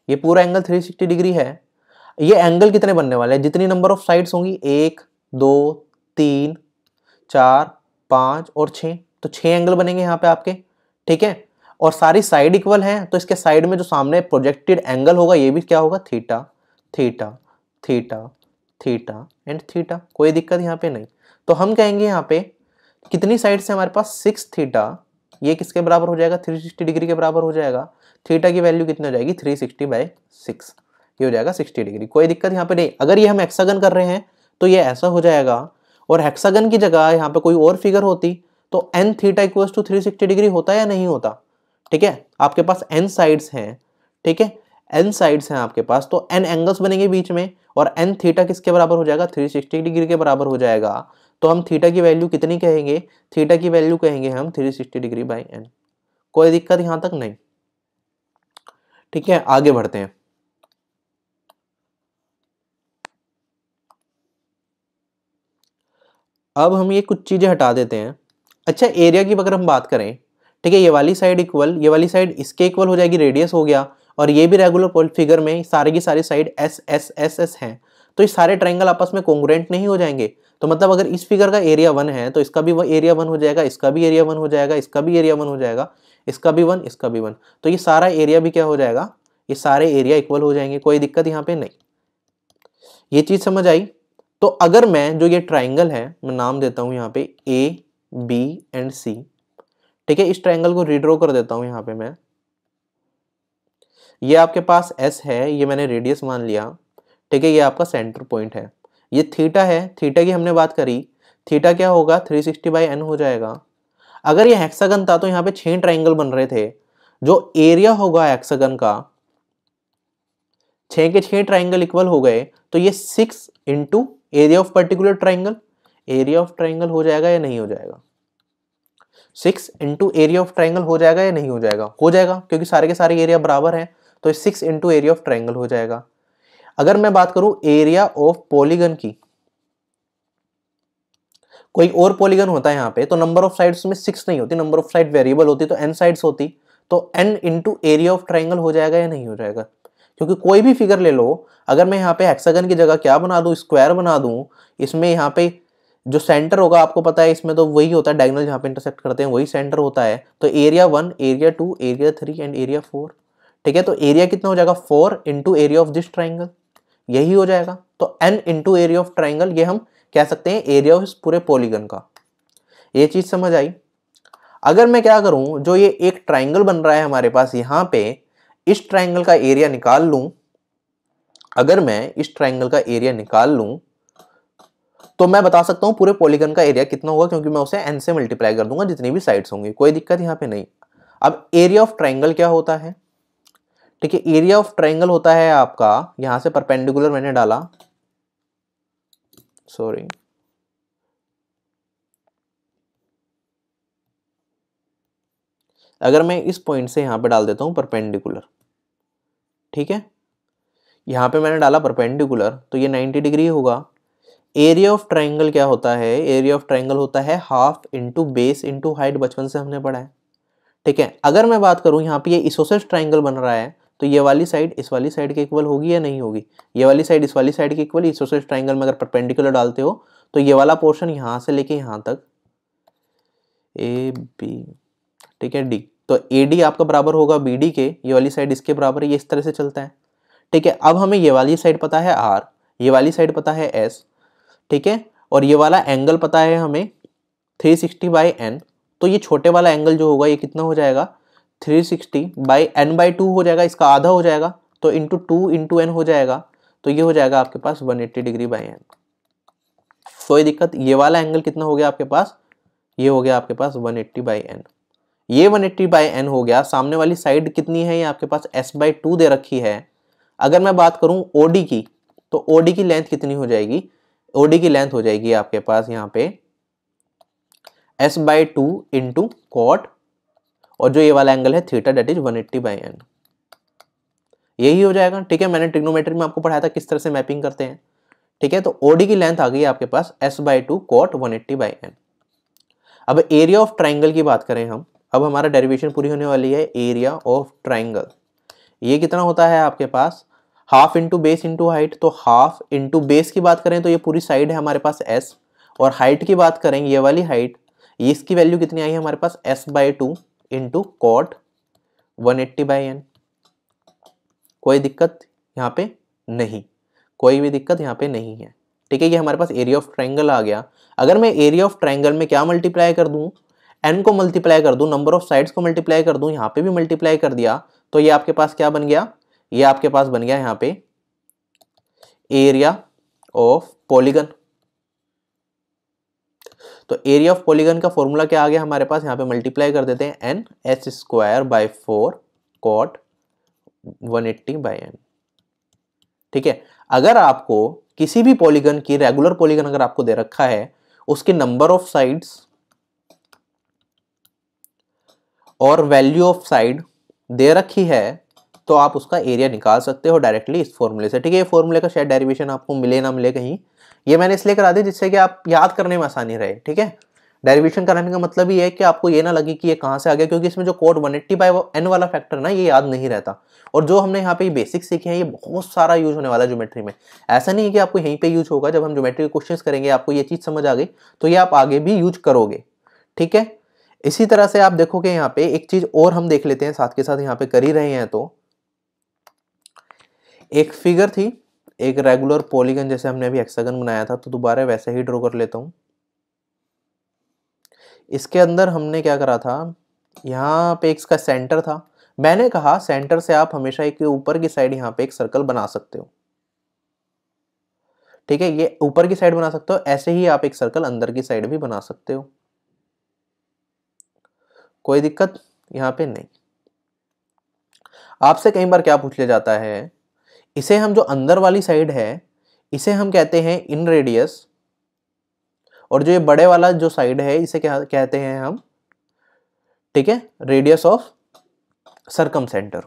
ये पूरा एंगल 360 डिग्री है, ये एंगल कितने बनने वाले हैं? जितनी नंबर ऑफ़ साइड्स होंगी, एक, दो, तीन, चार, पाँच और छः तो छः एंगल बनेंगे यहाँ पे आपके, ठीक है? और सारी साइड इक्वल हैं तो इसके साइड में जो सामने प्रोजेक्टेड एंगल होगा, ये भी क्या होगा? Theta theta theta theta and theta, कोई दिक्कत यहाँ पे नहीं। तो हम कहेंगे यहाँ पे कितनी साइड से हमारे पास सिक्स थीटा, ये किसके बराबर हो जाएगा? थ्री सिक्सटी डिग्री के बराबर हो जाएगा। थीटा की वैल्यू कितनी हो जाएगी? थ्री सिक्सटी बाई सिक्स ये हो जाएगा सिक्सटी डिग्री। कोई दिक्कत यहाँ पे नहीं। अगर ये हम एक्सागन कर रहे हैं तो ये ऐसा हो जाएगा। और हेक्सागन की जगह यहाँ पे कोई और फिगर होती तो n theta equals to three sixty degree होता या नहीं होता? ठीक है? आपके पास एन साइड्स हैं। ठीक है? एन साइड्स हैं आपके पास तो एन एंगल्स बनेंगे बीच में और एन थीटा किसके बराबर हो जाएगा? 360 डिग्री के बराबर हो जाएगा। तो हम थीटा की वैल्यू कितनी कहेंगे? थीटा की वैल्यू कहेंगे हम 360 डिग्री बाई एन कोई दिक्कत यहाँ तक नहीं। ठीक है, आगे बढ़ते हैं। अब हम ये कुछ चीज़ें हटा देते हैं। अच्छा एरिया की अगर हम बात करें, ठीक है, ये वाली साइड इक्वल ये वाली साइड इसके इक्वल हो जाएगी रेडियस हो गया। और ये भी रेगुलर फिगर में सारे की सारी side s s s s है। तो ये सारे ट्राइंगल आपस में कॉन्ग्रेंट नहीं हो जाएँगे। तो मतलब अगर इस फिगर का एरिया वन है तो इसका भी वो एरिया वन हो जाएगा, इसका भी एरिया वन हो जाएगा, इसका भी एरिया वन हो जाएगा, इसका भी वन इसका भी वन तो ये सारा एरिया भी क्या हो जाएगा? ये सारे एरिया इक्वल हो जाएँगे, कोई दिक्कत यहाँ पे नहीं। ये चीज़ समझ आई? तो अगर मैं जो ये ट्राइंगल है, मैं नाम देता हूँ यहाँ पे ए बी एंड सी ठीक है? इस ट्राइंगल को रिड्रॉ कर देता हूँ यहाँ पे मैं। ये आपके पास एस है, ये मैंने रेडियस मान लिया। ठीक है, ये आपका सेंटर पॉइंट है। ये थीटा है थीटा की हमने बात करी। थीटा क्या होगा? 360 सिक्सटी बाई एन हो जाएगा। अगर ये हेक्सागन था तो यहाँ पे छह ट्राइंगल बन रहे थे। जो एरिया होगा हेक्सागन का, छह के छह ट्राइंगल इक्वल हो गए तो ये six into area of particular triangle area of triangle हो जाएगा या नहीं हो जाएगा? Six into area of triangle हो जाएगा या नहीं हो जाएगा? हो जाएगा, क्योंकि सारे के सारे एरिया बराबर हैं। तो six into area of triangle हो जाएगा। अगर मैं बात करूँ एरिया ऑफ़ पॉलीगन की, कोई और पॉलीगन होता है यहाँ पे तो नंबर ऑफ़ साइड्स में सिक्स नहीं होती नंबर ऑफ़ साइड वेरिएबल होती तो एन साइड्स होती तो n into area of triangle हो जाएगा या नहीं हो जाएगा? क्योंकि कोई भी फिगर ले लो, अगर मैं यहाँ पे हेक्सागन की जगह क्या बना दूँ स्क्वायर बना दूँ, इसमें यहाँ पे जो सेंटर होगा, आपको पता है इसमें तो वही होता है डायगोनल जहाँ पे इंटरसेक्ट करते हैं, वही सेंटर होता है तो area one area two area three and area four ठीक है? तो एरिया कितना हो जाएगा? Four into area of this triangle यही हो जाएगा। तो n into area of triangle ये हम कह सकते हैं एरिया ऑफ़ इस पूरे पॉलीगन का। ये चीज़ समझ आई? अगर मैं क्या करूँ, जो ये एक ट्राइंगल बन रहा है हमारे पास यहाँ पे, इस ट्राइंगल का एरिया निकाल लूँ। अगर मैं इस ट्राइंगल का एरिया निकाल लूँ तो मैं बता सकता हूँ पूरे पॉलीगन का एरिया कितना होगा, क्योंकि मैं उसे एन से मल्टीप्लाई कर दूँगा, जितनी भी साइड्स होंगी। कोई दिक्कत यहाँ पे नहीं। अब एरिया ऑफ़ ट्राइंगल क्या होता है? ठीक है एरिया ऑफ़ ट्राइंगल होता है आपका, यहाँ से परपेंडिकुलर मैंने डाला। सॉरी अगर मैं इस पॉइंट से यहाँ पे डाल देता हूँ परपेंडिकुलर ठीक है? यहाँ पे मैंने डाला परपेंडिकुलर तो ये 90 डिग्री होगा। एरिया ऑफ़ ट्राइंगल क्या होता है? एरिया ऑफ़ ट्राइंगल होता है half into base into height बचपन से हमने पढ़ा है। ठीक है, अगर मैं बात करूँ यहाँ पे ये इसोसिस ट्राइंगल बन रहा है तो ये वाली साइड इस वाली साइड के इक्वल होगी या नहीं होगी? ये वाली साइड इस वाली साइड के इक्वल इसोसिस ट्राइंगल में अगर परपेंडिकुलर डालते हो तो ये वाला पोर्शन यहाँ से लेके यहाँ तक ए बी ठीक है डी तो ए डी आपका बराबर होगा बी डी के, ये वाली साइड इसके बराबर है, ये इस तरह से चलता है। ठीक है, अब हमें ये वाली साइड पता है आर ये वाली साइड पता है एस ठीक है, और ये वाला एंगल पता है हमें थ्री सिक्सटी बाई एन तो ये छोटे वाला एंगल जो होगा, ये कितना हो जाएगा? 360 sixty by n by two हो जाएगा, इसका आधा हो जाएगा तो इंटू टू इंटू एन हो जाएगा तो ये हो जाएगा आपके पास 180 डिग्री बाई एन कोई दिक्कत? ये वाला एंगल कितना हो गया आपके पास? ये हो गया आपके पास 180 एट्टी बाई एन ये 180 एट्टी बाई एन हो गया, सामने वाली साइड कितनी है? ये आपके पास एस बाई टू दे रखी है। अगर मैं बात करूँ ओडी की तो ओडी की लेंथ कितनी हो जाएगी? ओडी की लेंथ हो जाएगी आपके पास यहाँ पे s by two into cot और जो ये वाला एंगल है theta that is 180 eighty by n यही हो जाएगा। ठीक है, मैंने ट्रिग्नोमेट्री में आपको पढ़ाया था किस तरह से मैपिंग करते हैं। ठीक है तो ओडी की लेंथ आ गई आपके पास s by two cot one eighty by n अब एरिया ऑफ़ ट्राइंगल की बात करें हम। अब हमारा डेरिवेशन पूरी होने वाली है एरिया ऑफ़ ट्राइंगल ये कितना होता है आपके पास? Half into base into height तो हाफ़ इंटू बेस की बात करें तो ये पूरी साइड है हमारे पास एस और हाइट की बात करें, ये वाली हाइट इसकी वैल्यू कितनी आई है हमारे पास? S by two into cot one eighty by n कोई दिक्कत यहाँ पे नहीं। कोई भी दिक्कत यहाँ पे नहीं है। ठीक है, ये हमारे पास एरिया ऑफ़ ट्रायंगल आ गया। अगर मैं एरिया ऑफ़ ट्रायंगल में क्या मल्टीप्लाई कर दूँ? एन को मल्टीप्लाई कर दूँ नंबर ऑफ़ साइड्स को मल्टीप्लाई कर दूँ, यहाँ पे भी मल्टीप्लाई कर दिया तो ये आपके पास क्या बन गया? ये आपके पास बन गया यहाँ पे एरिया ऑफ़ पॉलीगन तो एरिया ऑफ़ पॉलीगन का फॉर्मूला क्या आ गया हमारे पास? यहाँ पे मल्टीप्लाई कर देते हैं n h square by four cot one eighty by n ठीक है? अगर आपको किसी भी पॉलीगन की रेगुलर पॉलीगन अगर आपको दे रखा है, उसके नंबर ऑफ़ साइड्स और वैल्यू ऑफ़ साइड दे रखी है तो आप उसका एरिया निकाल सकते हो डायरेक्टली इस फॉर्मूले से। ठीक है? ये फॉर्मूले का शायद डेरिवेशन आपको मिले ना मिले कहीं। ये मैंने इसलिए करा दिया जिससे कि आप याद करने में आसानी रहे, ठीक है? डेरिवेशन कराने का मतलब ये है कि आपको ये ना लगे कि ये कहाँ से आ गया, क्योंकि इसमें जो cot one eighty by n वाला फैक्टर ना, ये याद नहीं रहता। और जो हमने यहाँ पे ये बेसिक सीखे हैं, ये बहुत सारा यूज़ होने वाला है ज्योमेट्री में। ऐसा नहीं है कि आपको यहीं पे यूज़ होगा, जब हम ज्योमेट्री के क्वेश्चंस करेंगे, आपको ये चीज़ समझ आ गई तो ये आप आगे भी यूज़ करोगे, ठीक है? इसी तरह से आप देखोगे यहाँ पे एक चीज़ और हम देख लेते हैं, साथ के साथ यहाँ पे कर ही रहे हैं तो। एक फिगर थी एक रेगुलर पॉलीगन जैसे हमने अभी एक्सागन बनाया था तो दोबारा वैसे ही ड्रॉ कर लेता हूँ। इसके अंदर हमने क्या करा था? यहाँ पे इसका सेंटर था। मैंने कहा सेंटर से आप हमेशा एक ऊपर की साइड यहाँ पे एक सर्कल बना सकते हो। ठीक है, ये ऊपर की साइड बना सकते हो, ऐसे ही आप एक सर्कल अंदर की साइड भी बना सकते हो। कोई दिक्कत? यहाँ पे नहीं। आपसे कई बार क्या पूछ लिया जाता है? इसे हम जो अंदर वाली साइड है, इसे हम कहते हैं इन रेडियस और जो ये बड़े वाला जो साइड है, इसे क्या कहते हैं हम? ठीक है रेडियस ऑफ़ सरकम सेंटर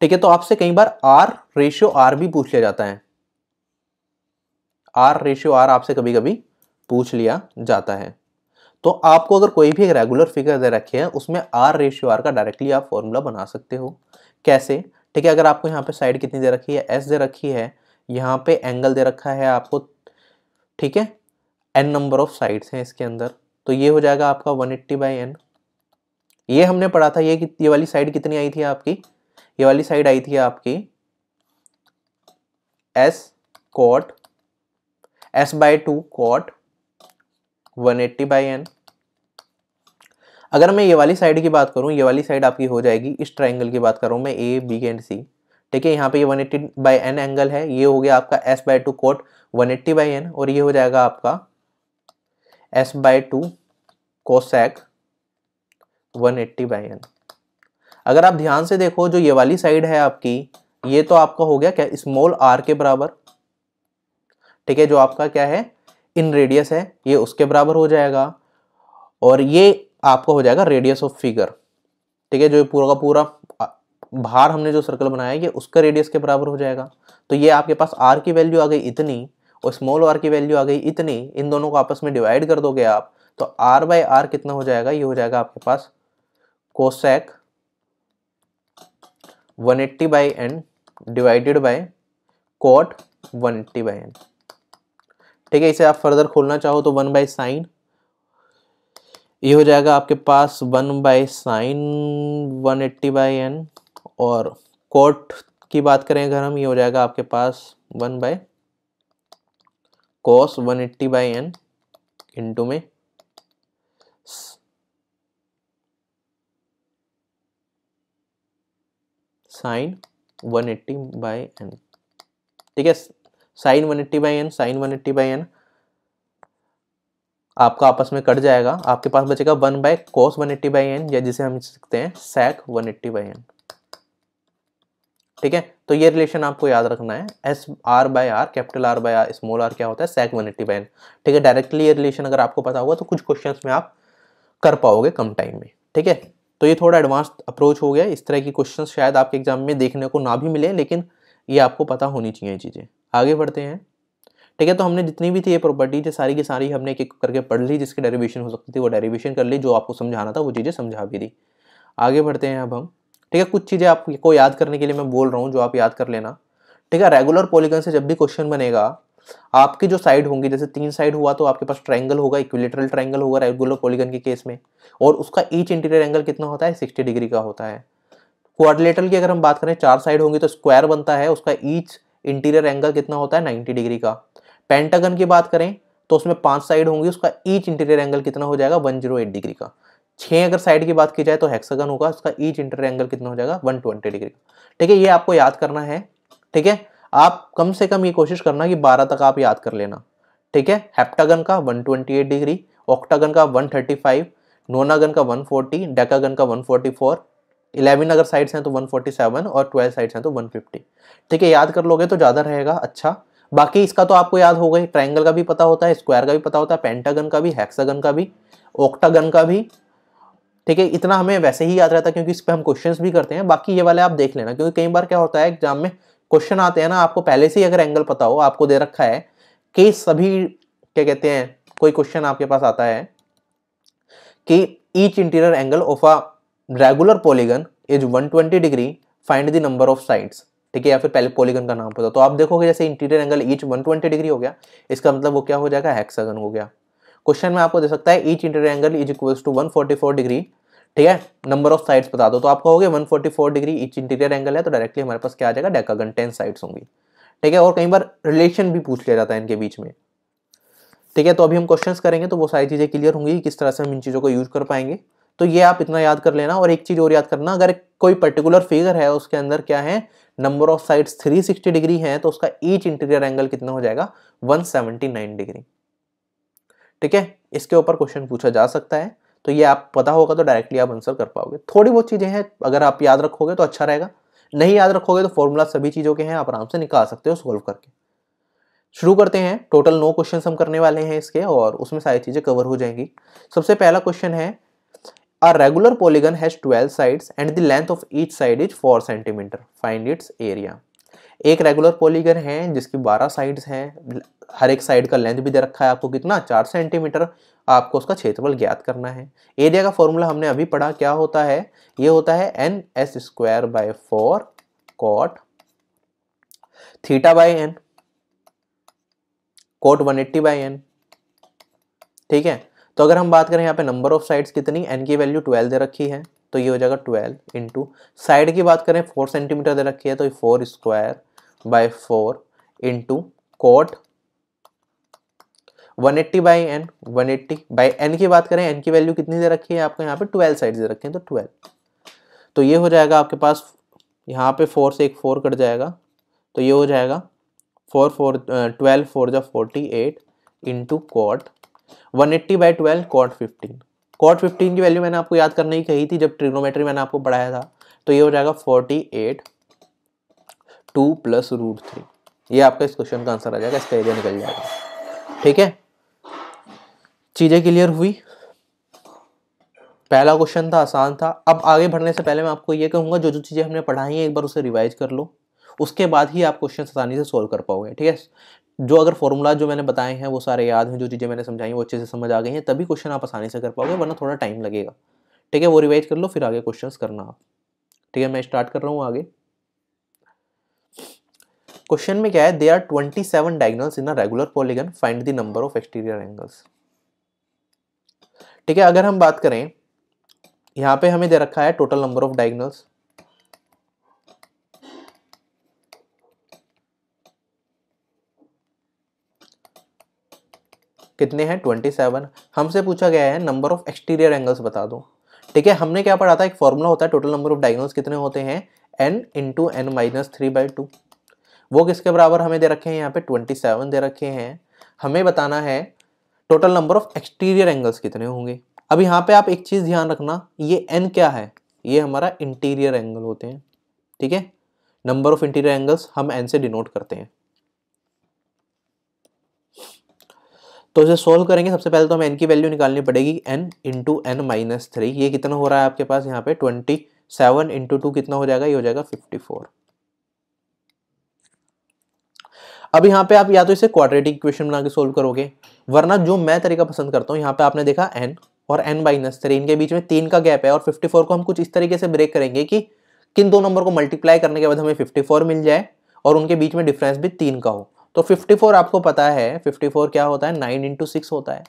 ठीक है तो आपसे कई बार आर रेशियो आर भी पूछ लिया जाता है। आर रेशियो आर आपसे कभी कभी पूछ लिया जाता है। तो आपको अगर कोई भी एक रेगुलर फिगर दे रखे हैं, उसमें आर रेशियो आर का डायरेक्टली आप फॉर्मूला बना सकते हो। कैसे? ठीक है, अगर आपको यहाँ पे साइड कितनी दे रखी है? एस दे रखी है। यहाँ पे एंगल दे रखा है आपको, ठीक है? एन नंबर ऑफ़ साइड्स हैं इसके अंदर। तो ये हो जाएगा आपका 180 एट्टी बाई एन ये हमने पढ़ा था, ये ये वाली साइड कितनी आई थी आपकी? ये वाली साइड आई थी आपकी s cot s by two cot one eighty by n. अगर मैं ये वाली साइड की बात करूँ, ये वाली साइड आपकी हो जाएगी इस ट्राइंगल की बात कर मैं ए बी एंड सी ठीक है, यहाँ पे ये one eighty by n angle है, ये हो गया आपका s by two cot one eighty by n, और ये हो जाएगा आपका s by two cosec one eighty by n. अगर आप ध्यान से देखो, जो ये वाली साइड है आपकी, ये तो आपका हो गया क्या स्मॉल आर के बराबर। ठीक है, जो आपका क्या है इन रेडियस है, ये उसके बराबर हो जाएगा और ये आपका हो जाएगा रेडियस ऑफ़ फिगर ठीक है, जो पूरा का पूरा बाहर हमने जो सर्कल बनाया है ये उसका रेडियस के बराबर हो जाएगा। तो ये आपके पास आर की वैल्यू आ गई इतनी और स्मॉल आर की वैल्यू आ गई इतनी, इन दोनों को आपस में डिवाइड कर दोगे आप तो आर बाई आर कितना हो जाएगा? ये हो जाएगा आपके पास cosec 180 eighty by n divided by cot 180 eighty by n ठीक है, इसे आप फर्दर खोलना चाहो तो वन बाई साइन ये हो जाएगा आपके पास one by sine one eighty by n और कोट की बात करें अगर हम, ये हो जाएगा आपके पास one by cos one eighty by n into में। Sine one eighty by n ठीक है sine one eighty by n, sine one eighty by n आपका आपस में कट जाएगा। आपके पास बचेगा one by cos one eighty by n, या जिसे हम सकते हैं sec one eighty by n. ठीक है? तो ये रिलेशन आपको याद रखना है। S R by r capital R by r small r क्या होता है? Sec one eighty by n. ठीक है? डायरेक्टली ये रिलेशन अगर आपको पता होगा तो कुछ क्वेश्चन में आप कर पाओगे कम टाइम में। ठीक है? तो ये थोड़ा एडवांस अप्रोच हो गया। इस तरह की क्वेश्चन शायद आपके एग्ज़ाम में देखने को ना भी मिले, लेकिन ये आपको पता होनी चाहिए चीज़ें। आगे बढ़ते हैं। ठीक है तो हमने जितनी भी थी ये प्रॉपर्टी जो सारी की सारी हमने एक एक करके पढ़ ली, जिसकी डेरिवेशन हो सकती थी, वो डेरिवेशन कर ली, जो आपको समझाना था, वो चीज़ें समझा भी दी। आगे बढ़ते हैं अब हम। ठीक है, कुछ चीज़ें आपको याद करने के लिए मैं बोल रहा हूँ, जो आप याद कर लेना। ठीक है रेगुलर पॉलीगन से जब भी क्वेश्चन बनेगा, आपकी जो साइड होंगी, जैसे तीन साइड हुआ तो आपके पास ट्रायंगल होगा इक्विलेटरल ट्रायंगल होगा रेगुलर पॉलीगन के केस में, और उसका ईच इंटीरियर एंगल कितना होता है? सिक्सटी डिग्री का होता है। क्वाड्रिलेटरल की अगर हम बात करें, चार साइड होंगी तो स्क्वायर बनता है, उसका ईच इंटीरियर एंगल कितना होता है? नाइन्टी डिग्री का। पेंटागन की बात करें तो उसमें पाँच साइड होंगी, उसका ईच इंटीरियर एंगल कितना हो जाएगा? वन ज़ीरो एट डिग्री का। छह अगर साइड की बात की जाए तो हेक्सागन होगा, उसका ईच इंटीरियर एंगल कितना हो जाएगा? वन ट्वेंटी डिग्री ठीक है, ये आपको याद करना है। ठीक है, आप कम से कम ये कोशिश करना कि बारह तक आप याद कर लेना। ठीक है हेप्टागन का one twenty eight degree octagon का वन थर्टी फाइव नोनागन का वन फोर्टी डेकागन का वन फोर्टी फोर इलेवन अगर साइड्स हैं तो वन फोर्टी सेवन और ट्वेल्व साइड्स हैं तो वन फिफ्टी। ठीक है, याद कर लोगे तो ज़्यादा रहेगा अच्छा। बाकी इसका तो आपको याद ही ट्राइंगल का भी पता होता है, स्क्वायर का भी पता होता है, पेंटागन का भी, हेक्सागन का भी, ऑक्टागन का भी। ठीक है, इतना हमें वैसे ही याद रहता है क्योंकि इस पर हम क्वेश्चंस भी करते हैं। बाकी ये वाले आप देख लेना, क्योंकि कई बार क्या होता है एग्ज़ाम में क्वेश्चन आते हैं ना, आपको पहले से ही अगर एंगल पता हो, आपको दे रखा है कि सभी, क्या कहते हैं, कोई क्वेश्चन आपके पास आता है कि each interior angle of a regular polygon is 120 degree find the number of sides ठीक है, या फिर पहले पॉलीगन का नाम पता तो आप देखोगे जैसे इंटीरियर एंगल ईच 120 डिग्री हो गया, इसका मतलब वो क्या हो जाएगा? हेक्सागन हो गया। क्वेश्चन में आपको दे सकता है each interior angle is equal to 144 degree ठीक है नंबर ऑफ़ साइड्स बता दो। तो आप कहोगे 144 डिग्री ईच इंटीरियर एंगल है तो डायरेक्टली हमारे पास क्या आ जाएगा? डेकागन टेन साइड्स होंगी। ठीक है, और कई बार रिलेशन भी पूछ लिया जाता है इनके बीच में। ठीक है तो अभी हम क्वेश्चंस करेंगे तो वो सारी चीज़ें क्लियर होंगी, किस तरह से हम इन चीज़ों को यूज़ कर पाएँगे। तो ये आप इतना याद कर लेना। और एक चीज़ और याद करना, अगर कोई पर्टिकुलर फिगर है उसके अंदर क्या है नंबर ऑफ़ साइड्स 360 डिग्री है तो उसका ईच इंटीरियर एंगल कितना हो जाएगा? 179 डिग्री ठीक है? इसके ऊपर क्वेश्चन पूछा जा सकता है। तो ये आप पता होगा तो डायरेक्टली आप आंसर कर पाओगे। थोड़ी बहुत चीज़ें हैं, अगर आप याद रखोगे तो अच्छा रहेगा। नहीं याद रखोगे तो फॉर्मूला सभी चीज़ों के हैं, आप आराम से निकाल सकते हो सोल्व करके। शुरू करते हैं। टोटल नो क्वेश्चन हम करने वाले हैं इसके, और उसमें सारी चीज़ें कवर हो जाएँगी। सबसे पहला क्वेश्चन है A regular polygon has 12 sides and the length of each side is 4 cm. Find its area. एक रेगुलर पॉलीगन है, जिसकी 12 साइड्स हैं। हर एक साइड का लेंथ भी दे रखा है आपको कितना? 4 सेंटीमीटर आपको उसका क्षेत्रफल ज्ञात करना है। एरिया का फॉर्मूला हमने अभी पढ़ा, क्या होता है? ये होता है n s square by four cot theta by n cot 180 by n ठीक है? तो अगर हम बात करें यहाँ पे नंबर ऑफ़ साइड्स कितनी एन की वैल्यू ट्वेल्व दे रखी है तो ये हो जाएगा ट्वेल्व इंटू साइड की बात करें फोर सेंटीमीटर दे रखी है तो four square by four into cot one eighty by n one eighty by n की बात करें एन की वैल्यू कितनी दे रखी है आपको यहाँ पे ट्वेल्व साइड दे रखे हैं तो ट्वेल्व तो ये हो जाएगा आपके पास, यहाँ पे फोर से एक फोर कट जाएगा तो ये हो जाएगा फोर फोर ट्वेल्व फोर जा forty eight into cot one eighty by twelve cot fifteen cot fifteen की वैल्यू मैंने आपको याद करने ही कही थी, जब ट्रिग्नोमेट्री मैंने आपको पढ़ाया था तो ये हो जाएगा forty eight two plus root three ये आपका इस क्वेश्चन का आंसर आ जाएगा, इसका एरिया निकल जाएगा। ठीक है? चीज़ें क्लियर हुई? पहला क्वेश्चन था, आसान था। अब आगे बढ़ने से पहले मैं आपको ये कहूँगा, जो जो चीज़ें हमने पढ़ाई हैं, एक बार उसे रिवाइज कर लो। उसके बाद ही आप क्वेश्चन आसानी से सोल्व कर पाओगे। ठीक है? जो अगर फॉर्मूला जो मैंने बताए हैं, वो सारे याद हैं, जो चीज़ें मैंने समझाई वो अच्छे से समझ आ गई हैं, तभी क्वेश्चन आप आसानी से कर पाओगे, वरना थोड़ा टाइम लगेगा। ठीक है, वो रिवाइज कर लो, फिर आगे क्वेश्चन करना आप। ठीक है, मैं स्टार्ट कर रहा हूँ आगे। क्वेश्चन में क्या है? There are twenty seven diagonals in a regular polygon find the number of exterior angles ठीक है, अगर हम बात करें, यहाँ पे हमें दे रखा है टोटल नंबर ऑफ़ डायगनल्स कितने हैं? ट्वेंटी सेवन हमसे पूछा गया है नंबर ऑफ़ एक्सटीरियर एंगल्स बता दो। ठीक है, हमने क्या पढ़ा था? एक फॉर्मूला होता है टोटल नंबर ऑफ़ डायगनल्स कितने होते हैं? N into n minus three by two वो किसके बराबर हमें दे रखे हैं? यहाँ पे ट्वेंटी सेवन दे रखे हैं। हमें बताना है total number of exterior angles कितने होंगे? अब यहाँ पे आप एक चीज़ ध्यान रखना, ये एन क्या है? ये हमारा इंटीरियर एंगल होते हैं। ठीक है? नंबर ऑफ़ इंटीरियर एंगल्स हम एन से डिनोट करते हैं। तो इसे सोल्व करेंगे, सबसे पहले तो हमें एन की वैल्यू निकालनी पड़ेगी n into n minus three ये कितना हो रहा है आपके पास? यहाँ पे ट्वेंटी सेवन इंटू टू कितना हो जाएगा? ये हो जाएगा फिफ्टी फोर अब यहाँ पे आप या तो इसे क्वाड्रेटिक इक्वेशन बना के सोल्व करोगे, वरना जो मैं तरीका पसंद करता हूँ, यहाँ पे आपने देखा एन और एन माइनस थ्री इनके बीच में तीन का गैप है और फिफ्टी फोर को हम कुछ इस तरीके से ब्रेक करेंगे कि किन दो नंबर को मल्टीप्लाई करने के बाद हमें फिफ्टी फोर मिल जाए और उनके बीच में डिफरेंस भी तीन का हो। तो फिफ्टी फोर आपको पता है फिफ्टी फोर क्या होता है? नाइन इंटू सिक्स होता है।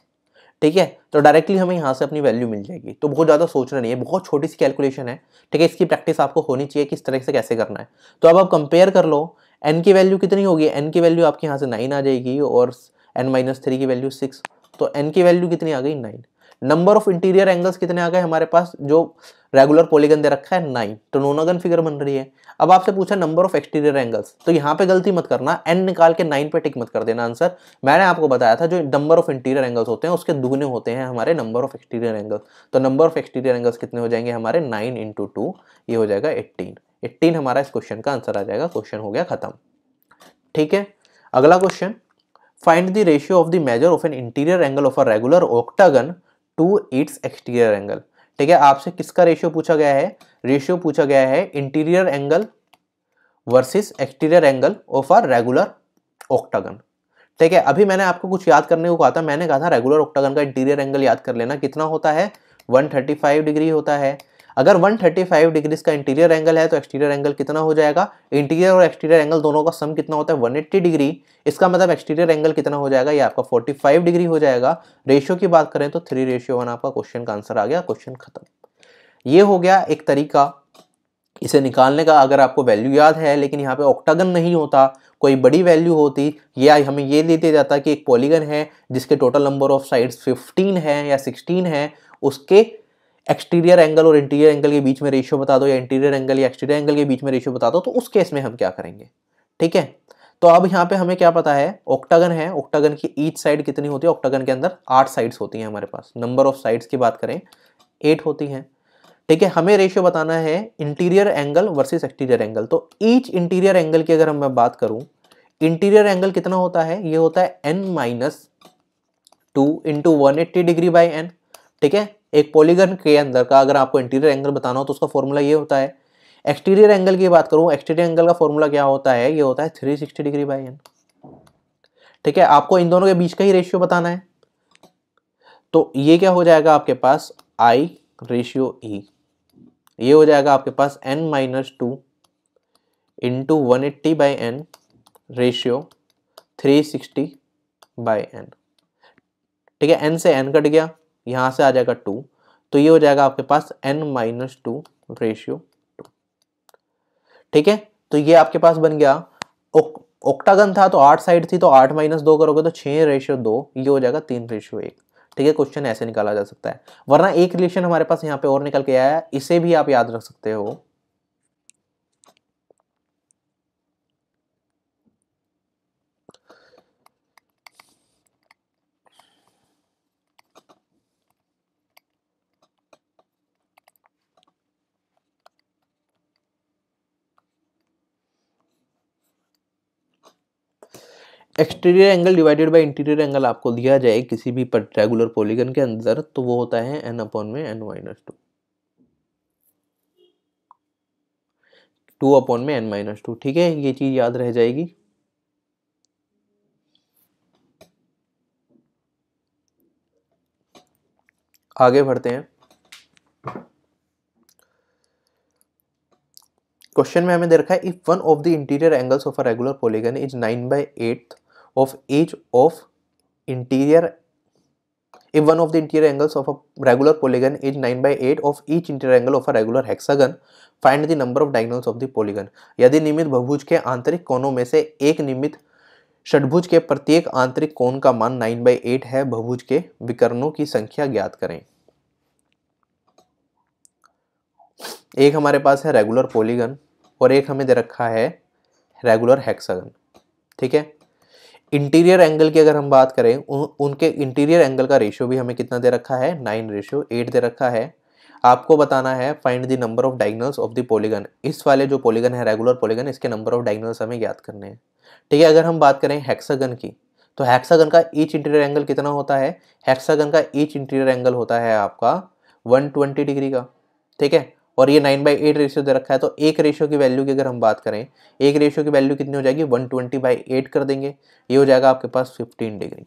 ठीक है? तो डायरेक्टली हमें यहाँ से अपनी वैल्यू मिल जाएगी। तो बहुत ज़्यादा सोचना नहीं है, बहुत छोटी सी कैलकुलेशन है। ठीक है? इसकी प्रैक्टिस आपको होनी चाहिए किस तरह से कैसे करना है। तो अब आप कंपेयर कर लो एन की वैल्यू कितनी होगी? एन की वैल्यू आपके यहाँ से नाइन आ जाएगी और एन माइनस थ्री की वैल्यू सिक्स तो एन की वैल्यू कितनी आ गई? Nine number of interior angles कितने आ गए हमारे पास? जो रेगुलर पॉलीगन दे रखा है नाइन तो नोनागन फिगर बन रही है। अब आपसे पूछा नंबर ऑफ़ एक्सटीरियर एंगल्स तो यहाँ पे गलती मत करना। एन निकाल के नाइन पे टिक मत कर देना आंसर मैंने आपको बताया था जो नंबर ऑफ़ इंटीरियर एंगल्स होते हैं, उसके दुगने होते हैं हमारे नंबर ऑफ़ एक्सटीरियर एंगल्स तो नंबर ऑफ़ एक्सटीरियर एंगल्स कितने हो जाएँगे हमारे? नाइन इंटू टू ये हो जाएगा एट्टीन एट्टीन हमारा इस क्वेश्चन का आंसर आ जाएगा। क्वेश्चन हो गया खत्म. ठीक है? अगला question find the ratio of the measure of an interior angle of a regular octagon to its exterior angle ठीक है, आपसे किसका रेशियो पूछा गया है? रेशियो पूछा गया है interior angle versus exterior angle of a regular octagon ठीक है, अभी मैंने आपको कुछ याद करने को कहा था, मैंने कहा था रेगुलर ऑक्टागन का इंटीरियर एंगल याद कर लेना, कितना होता है? 135 डिग्री होता है। अगर 135 डिग्री का इंटीरियर एंगल है तो एक्सटीरियर एंगल कितना हो जाएगा? इंटीरियर और एक्सटीरियर एंगल दोनों का सम कितना होता है? 180 डिग्री इसका मतलब एक्सटीरियर एंगल कितना हो जाएगा? ये आपका 45 डिग्री हो जाएगा। रेशियो की बात करें तो थ्री रेशियो वन आपका क्वेश्चन का आंसर आ गया क्वेश्चन खत्म. ये हो गया एक तरीका इसे निकालने का, अगर आपको वैल्यू याद है, लेकिन यहाँ पे ऑक्टागन नहीं होता, कोई बड़ी वैल्यू होती, या हमें ये दे दिया जाता कि एक पॉलीगन है, जिसके टोटल नंबर ऑफ़ साइड्स 15 है या 16 है, उसके एक्सटीरियर एंगल और इंटीरियर एंगल के बीच में रेशियो बता दो या इंटीरियर एंगल या एक्सटीरियर एंगल के बीच में रेशियो बता दो तो उस केस में हम क्या करेंगे? ठीक है? तो अब यहाँ पे हमें क्या पता है? ऑक्टागन है ऑक्टागन की ईच साइड कितनी होती है? ऑक्टागन के अंदर आठ साइड्स होती हैं हमारे पास। नंबर ऑफ़ साइड्स की बात करें एट होती हैं। ठीक है? हमें रेशियो बताना है interior angle versus exterior angle तो ईच इंटीरियर एंगल की अगर हम मैं बात करूँ इंटीरियर एंगल कितना होता है? ये होता है n minus two into one eighty degree by n ठीक है? एक पॉलीगन के अंदर का अगर आपको इंटीरियर एंगल बताना हो तो उसका फॉर्मूला ये होता है। एक्सटीरियर एंगल की बात करूँ एक्सटीरियर एंगल का फॉर्मूला क्या होता है? ये होता है three sixty degree by n ठीक है, आपको इन दोनों के बीच का ही रेशियो बताना है। तो ये क्या हो जाएगा आपके पास? आई रेशियो ई ये हो जाएगा आपके पास n minus two into one eighty by n ratio three sixty by n ठीक है एन से एन कट गया। यहाँ से आ जाएगा टू तो ये हो जाएगा आपके पास n minus two ratio two ठीक है? तो ये आपके पास बन गया। ओक्टागन था तो आठ साइड थी तो आठ माइनस दो करोगे तो छः रेशियो दो, ये हो जाएगा तीन रेशियो एक। ठीक है? क्वेश्चन ऐसे निकाला जा सकता है। वरना एक रिलेशन हमारे पास यहाँ पे और निकल के आया है, इसे भी आप याद रख सकते हो। Exterior angle divided by interior angle आपको दिया जाए किसी भी रेगुलर पॉलीगन के अंदर तो वो होता है एन अपॉन में n minus two two upon में एन माइनस टू ठीक है? ये चीज़ याद रह जाएगी। आगे बढ़ते हैं। क्वेश्चन में हमें दे रखा है if one of the interior angles of a regular polygon is nine by eight of each of interior if one of the interior angles of a regular polygon is 9 by 8 of each interior angle of a regular hexagon find the number of diagonals of the polygon यदि नियमित बहुभुज के आंतरिक कोनों में से एक नियमित षटभुज के प्रत्येक आंतरिक कोण का मान 9 बाई एट है बहुभुज के विकर्णों की संख्या ज्ञात करें एक हमारे पास है रेगुलर पॉलीगन और एक हमें दे रखा है रेगुलर हेक्सागन ठीक है इंटीरियर एंगल की अगर हम बात करें उन, उनके इंटीरियर एंगल का रेशियो भी हमें कितना दे रखा है? नाइन रेशियो एट दे रखा है। आपको बताना है find the number of diagonals of the polygon इस वाले जो पॉलीगन है रेगुलर पॉलीगन इसके नंबर ऑफ़ डाइगनल्स हमें ज्ञात करने हैं। ठीक है अगर हम बात करें हेक्सागन की तो हेक्सागन का ईच इंटीरियर एंगल कितना होता है? हेक्सागन का ईच इंटीरियर एंगल होता है आपका 120 डिग्री का। ठीक है और ये नाइन बाई एट रेशियो दे रखा है तो एक रेशियो की वैल्यू की अगर हम बात करें, एक रेशियो की वैल्यू कितनी हो जाएगी? वन ट्वेंटी बाई एट कर देंगे। ये हो जाएगा आपके पास फिफ्टीन डिग्री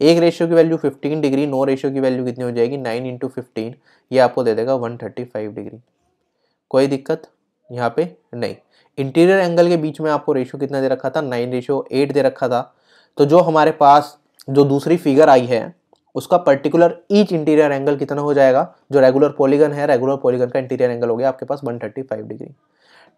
एक रेशियो की value fifteen degree no ratio की वैल्यू कितनी हो जाएगी? नाइन इंटू फिफ्टीन ये आपको दे देगा वन थर्टी फाइव डिग्री कोई दिक्कत? यहाँ पे नहीं. इंटीरियर एंगल के बीच में आपको रेशियो कितना दे रखा था? नाइन रेशियो एट दे रखा था। तो जो हमारे पास, जो दूसरी फिगर आई है उसका पर्टिकुलर ईच इंटीरियर एंगल कितना हो जाएगा? जो रेगुलर पॉलीगन है रेगुलर पॉलीगन का इंटीरियर एंगल हो गया आपके पास 135 डिग्री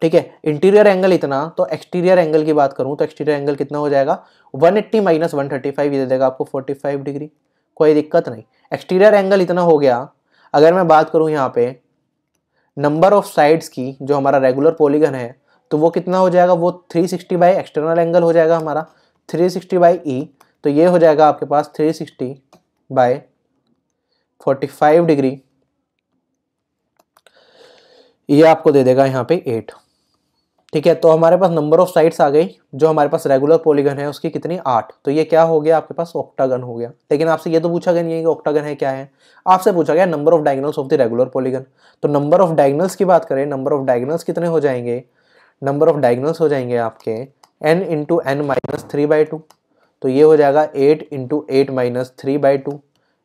ठीक है? इंटीरियर एंगल इतना तो एक्सटीरियर एंगल की बात करूँ तो एक्सटीरियर एंगल कितना हो जाएगा? 180 एट्टी माइनस वन दे देगा आपको 45 डिग्री कोई दिक्कत नहीं। एक्सटीरियर एंगल इतना हो गया। अगर मैं बात करूँ यहाँ पे नंबर ऑफ़ साइड्स की, जो हमारा रेगुलर पॉलीगन है तो वो कितना हो जाएगा? वो 360 सिक्सटी बाई एक्सटर्नल एंगल हो जाएगा हमारा। 360 सिक्सटी बाई ई तो ये हो जाएगा आपके पास 360 बाय 45 डिग्री ये आपको दे देगा यहाँ पे 8 ठीक है तो हमारे पास नंबर ऑफ़ साइड्स आ गई, जो हमारे पास रेगुलर पॉलीगन है, उसकी कितनी? आठ. तो ये क्या हो गया? आपके पास ऑक्टागन हो गया. लेकिन आपसे ये तो पूछा गया नहीं है कि ऑक्टागन है क्या है. आपसे पूछा गया number of diagonals of the regular polygon तो नंबर ऑफ़ डायगनल्स की बात करें नंबर ऑफ़ डायगनल्स कितने हो जाएँगे? नंबर ऑफ़ डायगनल्स हो जाएँगे आपके n into n minus three by two तो ये हो जाएगा eight into eight minus three by two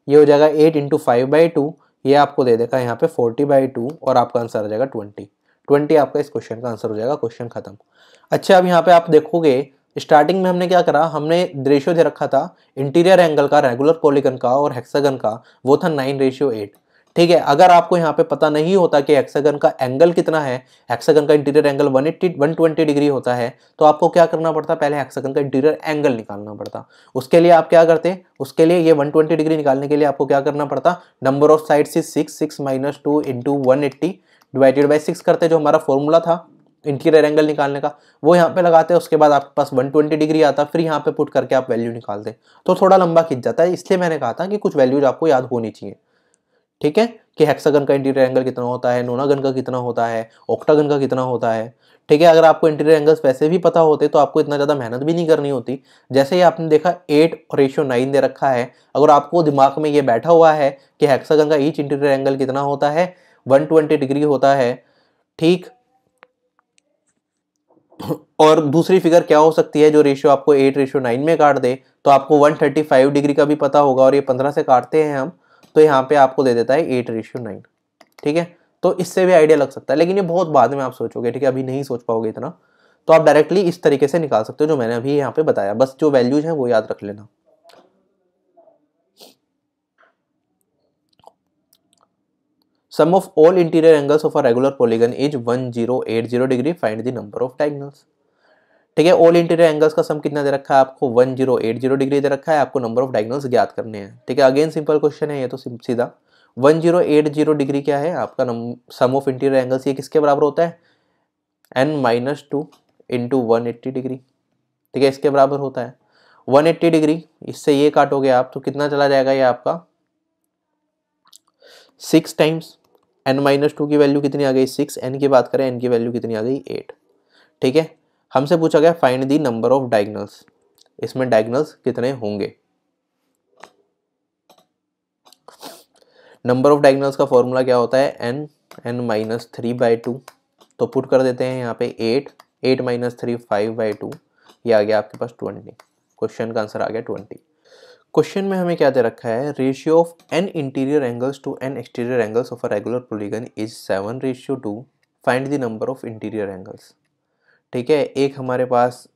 ये हो जाएगा eight into five by two ये आपको दे देगा यहाँ पे फोर्टी बाई टू और आपका आंसर आ जाएगा ट्वेंटी ट्वेंटी आपका इस क्वेश्चन का आंसर हो जाएगा क्वेश्चन खत्म. अच्छा अब यहाँ पे आप देखोगे स्टार्टिंग में हमने क्या करा? हमने रेशियो दे रखा था इंटीरियर एंगल का रेगुलर पॉलीगन का और हेक्सागन का, वो था नाइन रेशियो एट ठीक है, अगर आपको यहाँ पे पता नहीं होता कि एक्सागन का एंगल कितना है एक्सागन का इंटीरियर एंगल 180 120 डिग्री होता है तो आपको क्या करना पड़ता? पहले एक्सागन का इंटीरियर एंगल निकालना पड़ता। उसके लिए आप क्या करते? उसके लिए ये 120 डिग्री निकालने के लिए आपको क्या करना पड़ता? नंबर ऑफ़ साइड से six six minus two into one eighty divided by six करते, जो हमारा फॉर्मूला था इंटीरियर एंगल निकालने का, वो यहाँ पे लगाते हैं उसके बाद आपके पास 120 डिग्री आता, फिर यहाँ पे पुट करके आप वैल्यू निकालते। तो थोड़ा लंबा खिंच जाता है, इसलिए मैंने कहा था कि कुछ वैल्यूज़ आपको याद होनी चाहिए। ठीक है, कि हेक्सागन का इंटीरियर एंगल कितना होता है नोनागन का कितना होता है ऑक्टागन का कितना होता है, ठीक है? अगर आपको इंटीरियर एंगल्स वैसे भी पता होते तो आपको इतना ज़्यादा मेहनत भी नहीं करनी होती। जैसे ही आपने देखा एट और रेशियो नाइन दे रखा है, अगर आपको दिमाग में ये बैठा हुआ है कि हेक्सागन का ईच इंटीरियर एंगल कितना होता है 120 डिग्री होता है, ठीक? और दूसरी फिगर क्या हो सकती है जो रेशियो आपको एट रेशियो नाइन में काट दे तो आपको 135 डिग्री का भी पता होगा और ये 15 से काटते हैं हम। तो यहाँ पे आपको दे देता है एट रेशियो नाइन ठीक है? तो इससे भी आइडिया लग सकता है, लेकिन ये बहुत बाद में आप सोचोगे, ठीक है? अभी नहीं सोच पाओगे इतना तो आप डायरेक्टली इस तरीके से निकाल सकते हो जो मैंने अभी यहाँ पे बताया। बस जो वैल्यूज़ हैं वो याद रख लेना। Sum of all interior angles of a regular polygon is 1080 degree find the number of diagonals ठीक है? ऑल इंटीरियर एंगल्स का सम कितना दे रखा है? आपको 1080 डिग्री दे रखा है। आपको नंबर ऑफ़ डायगोनल्स ज्ञात करने हैं। ठीक है? अगेन सिंपल क्वेश्चन है ये तो सीधा। 1080 डिग्री क्या है? आपका सम ऑफ़ इंटीरियर एंगल्स ये किसके बराबर होता है? N minus two into one eighty degree ठीक है? इसके बराबर होता है। 180 डिग्री इससे ये काटोगे आप तो कितना चला जाएगा ये आपका? Six times n minus two की वैल्यू कितनी आ गई? सिक्स एन की बात करें एन की वैल्यू कितनी आ गई? एट ठीक है? हमसे पूछा गया find the number of diagonals इसमें डायगनल्स कितने होंगे? नंबर ऑफ़ डायगनल्स का फॉर्मूला क्या होता है? N n minus three by two तो पुट कर देते हैं यहाँ पे eight eight minus three five by two ये आ गया आपके पास ट्वेंटी क्वेश्चन का आंसर आ गया ट्वेंटी क्वेश्चन में हमें क्या दे रखा है? Ratio of n interior angles to n exterior angles of a regular polygon is seven ratio to find the number of interior angles ठीक है, एक हमारे पास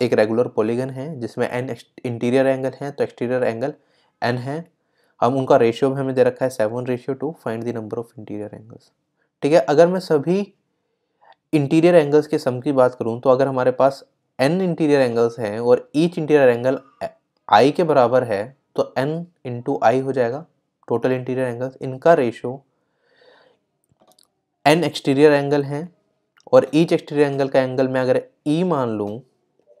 एक रेगुलर पोलीगन है, जिसमें एन इंटीरियर एंगल है तो एक्सटीरियर एंगल एन है। हम उनका रेशियो भी हमें दे रखा है seven ratio two find the number of interior angles ठीक है, अगर मैं सभी इंटीरियर एंगल्स के सम की बात करूँ तो अगर हमारे पास एन इंटीरियर एंगल्स हैं और ईच इंटीरियर एंगल आई के बराबर है तो एन इंटू आई हो जाएगा टोटल इंटीरियर एंगल्स इनका रेशो एन एक्सटीरियर एंगल है और ईच एक्सटीरियर एंगल का एंगल मैं अगर ई e मान लूँ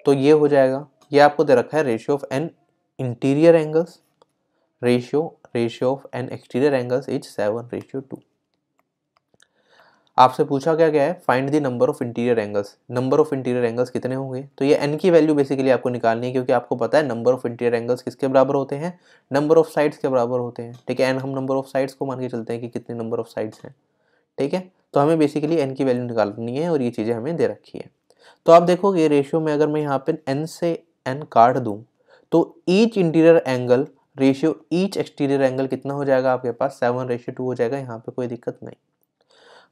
तो ये हो जाएगा। ये आपको दे रखा है ratio of n interior angles ratio ratio of n exterior angles is seven ratio two आपसे पूछा क्या गया है? Find the number of interior angles number of interior angles कितने होंगे? तो ये एन की वैल्यू बेसिकली आपको निकालनी है, क्योंकि आपको पता है नंबर ऑफ़ इंटीरियर एंगल्स किसके बराबर होते हैं? नंबर ऑफ़ साइड्स के बराबर होते हैं। ठीक है एन हम नंबर ऑफ़ साइड्स को मान के चलते हैं कि कितने नंबर ऑफ़ साइड्स हैं। ठीक है? तो हमें बेसिकली एन की वैल्यू निकालनी है और ये चीज़ें हमें दे रखी है। तो आप देखोगे रेशियो में अगर मैं यहाँ पर एन से एन काट दूँ तो each interior angle ratio each exterior angle कितना हो जाएगा आपके पास? सेवन रेशियो टू हो जाएगा, यहाँ पे कोई दिक्कत नहीं।